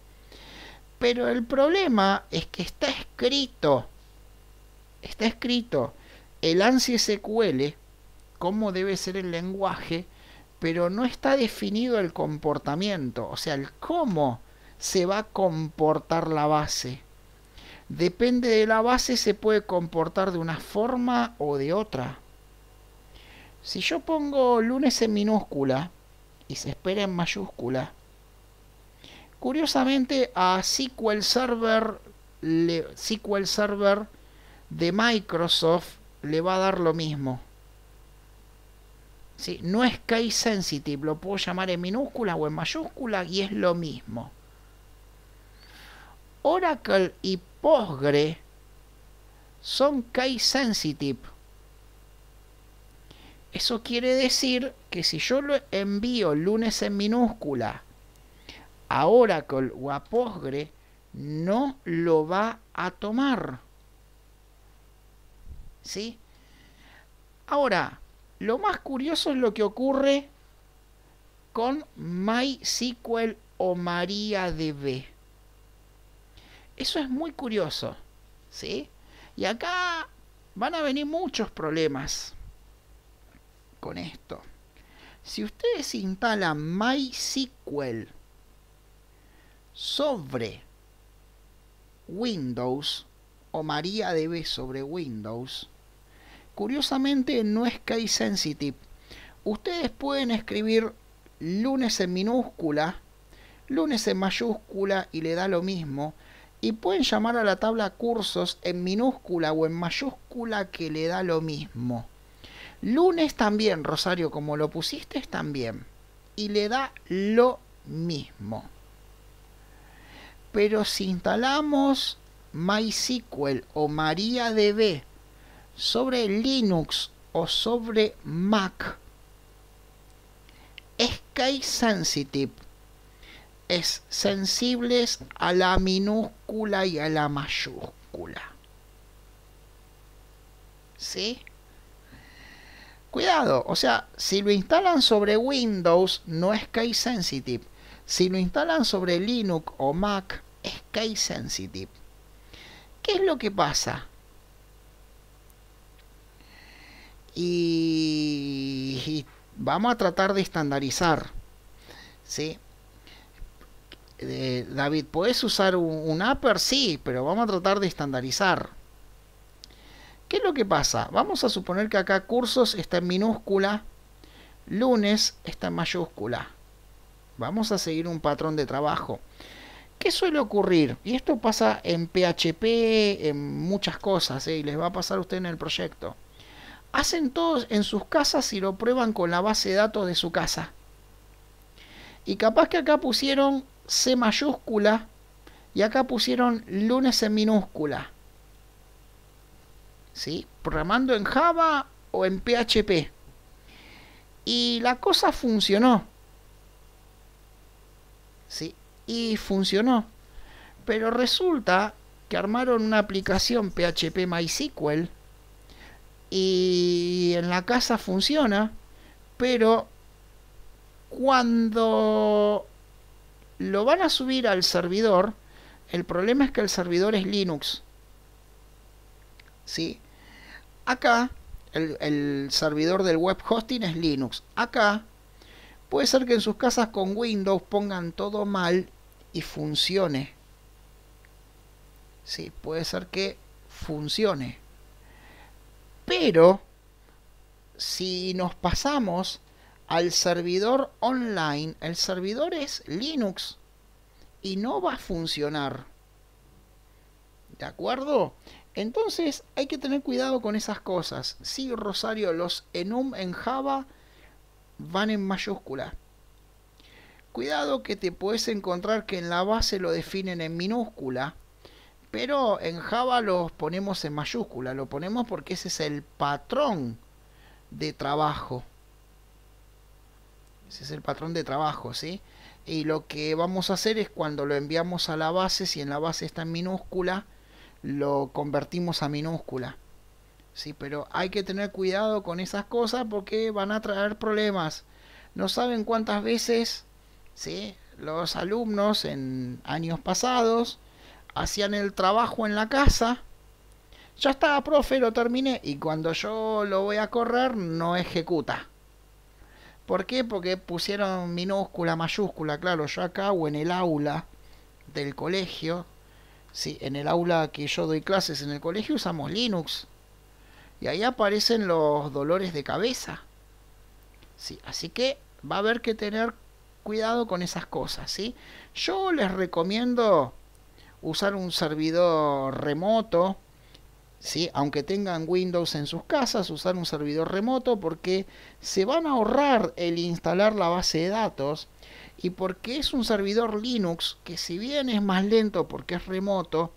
Pero el problema es que está escrito, está escrito el ANSI SQL, cómo debe ser el lenguaje, pero no está definido el comportamiento, o sea, el cómo se va a comportar la base. Depende de la base, se puede comportar de una forma o de otra. Si yo pongo lunes en minúscula y se espera en mayúscula, Curiosamente a SQL Server, SQL Server de Microsoft le va a dar lo mismo. ¿sí? No es case sensitive, lo puedo llamar en minúscula o en mayúscula y es lo mismo. Oracle y Postgre son case sensitive. Eso quiere decir que si yo lo envío lunes en minúscula a Oracle o a no lo va a tomar. ¿Sí? Ahora, lo más curioso es lo que ocurre con MySQL o MariaDB. Eso es muy curioso, ¿sí? Y acá van a venir muchos problemas con esto. Si ustedes instalan MySQL sobre Windows o MariaDB sobre Windows, curiosamente no es case sensitive. Ustedes pueden escribir lunes en minúscula, lunes en mayúscula y le da lo mismo. Y pueden llamar a la tabla cursos en minúscula o en mayúscula que le da lo mismo. Lunes también, Rosario, como lo pusiste también. Y le da lo mismo. Pero si instalamos MySQL o MariaDB sobre Linux o sobre Mac, es case sensitive es sensibles a la minúscula y a la mayúscula. ¿Sí? Cuidado, o sea, si lo instalan sobre Windows no es case sensitive. Si lo instalan sobre Linux o Mac es case sensitive. ¿Qué es lo que pasa? Y, vamos a tratar de estandarizar. ¿Sí? Eh, David, ¿puedes usar un, upper? Sí, pero vamos a tratar de estandarizar. ¿Qué es lo que pasa? Vamos a suponer que acá cursos está en minúscula, lunes está en mayúscula. Vamos a seguir un patrón de trabajo. ¿Qué suele ocurrir? Y esto pasa en PHP, en muchas cosas, ¿eh? y les va a pasar a usted en el proyecto. Hacen todos en sus casas y lo prueban con la base de datos de su casa. Y capaz que acá pusieron C mayúscula y acá pusieron lunes en minúscula. ¿Sí? Programando en Java o en PHP. Y la cosa funcionó. ¿Sí? Y funcionó. Pero resulta que armaron una aplicación PHP MySQL y en la casa funciona, pero cuando lo van a subir al servidor. El problema es que el servidor es Linux. ¿Sí? Acá, el, el, servidor del web hosting es Linux. Acá, puede ser que en sus casas con Windows pongan todo mal y funcione. Sí, puede ser que funcione. Pero, si nos pasamos al servidor online, el servidor es Linux y no va a funcionar. ¿De acuerdo? Entonces hay que tener cuidado con esas cosas. Sí, Rosario, los enum en Java van en mayúscula. Cuidado que te puedes encontrar que en la base lo definen en minúscula, pero en Java los ponemos en mayúscula. Lo ponemos porque ese es el patrón de trabajo. Ese es el patrón de trabajo, ¿sí? Y lo que vamos a hacer es cuando lo enviamos a la base, si en la base está en minúscula, lo convertimos a minúscula. Sí, pero hay que tener cuidado con esas cosas porque van a traer problemas. No saben cuántas veces, ¿sí? Los alumnos en años pasados hacían el trabajo en la casa. Ya está, profe, lo terminé. Y cuando yo lo voy a correr, no ejecuta. ¿Por qué? Porque pusieron minúscula, mayúscula, claro, yo acá o en el aula del colegio, sí, en el aula que yo doy clases en el colegio usamos Linux. Y ahí aparecen los dolores de cabeza. Sí, así que va a haber que tener cuidado con esas cosas, ¿sí? Yo les recomiendo usar un servidor remoto ¿sí? aunque tengan Windows en sus casas, usar un servidor remoto porque se van a ahorrar el instalar la base de datos y porque es un servidor Linux que si bien es más lento porque es remoto,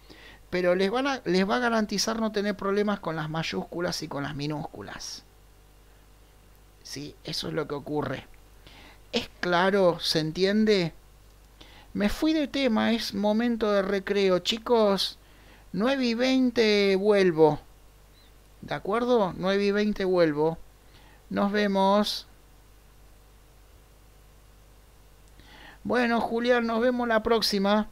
pero les, a, les va a garantizar no tener problemas con las mayúsculas y con las minúsculas. ¿Sí? Eso es lo que ocurre. ¿Es claro? ¿Se entiende? Me fui de tema, es momento de recreo. Chicos, 9 y 20 vuelvo. ¿De acuerdo? 9 y 20 vuelvo. Nos vemos. Bueno, Julián, nos vemos la próxima.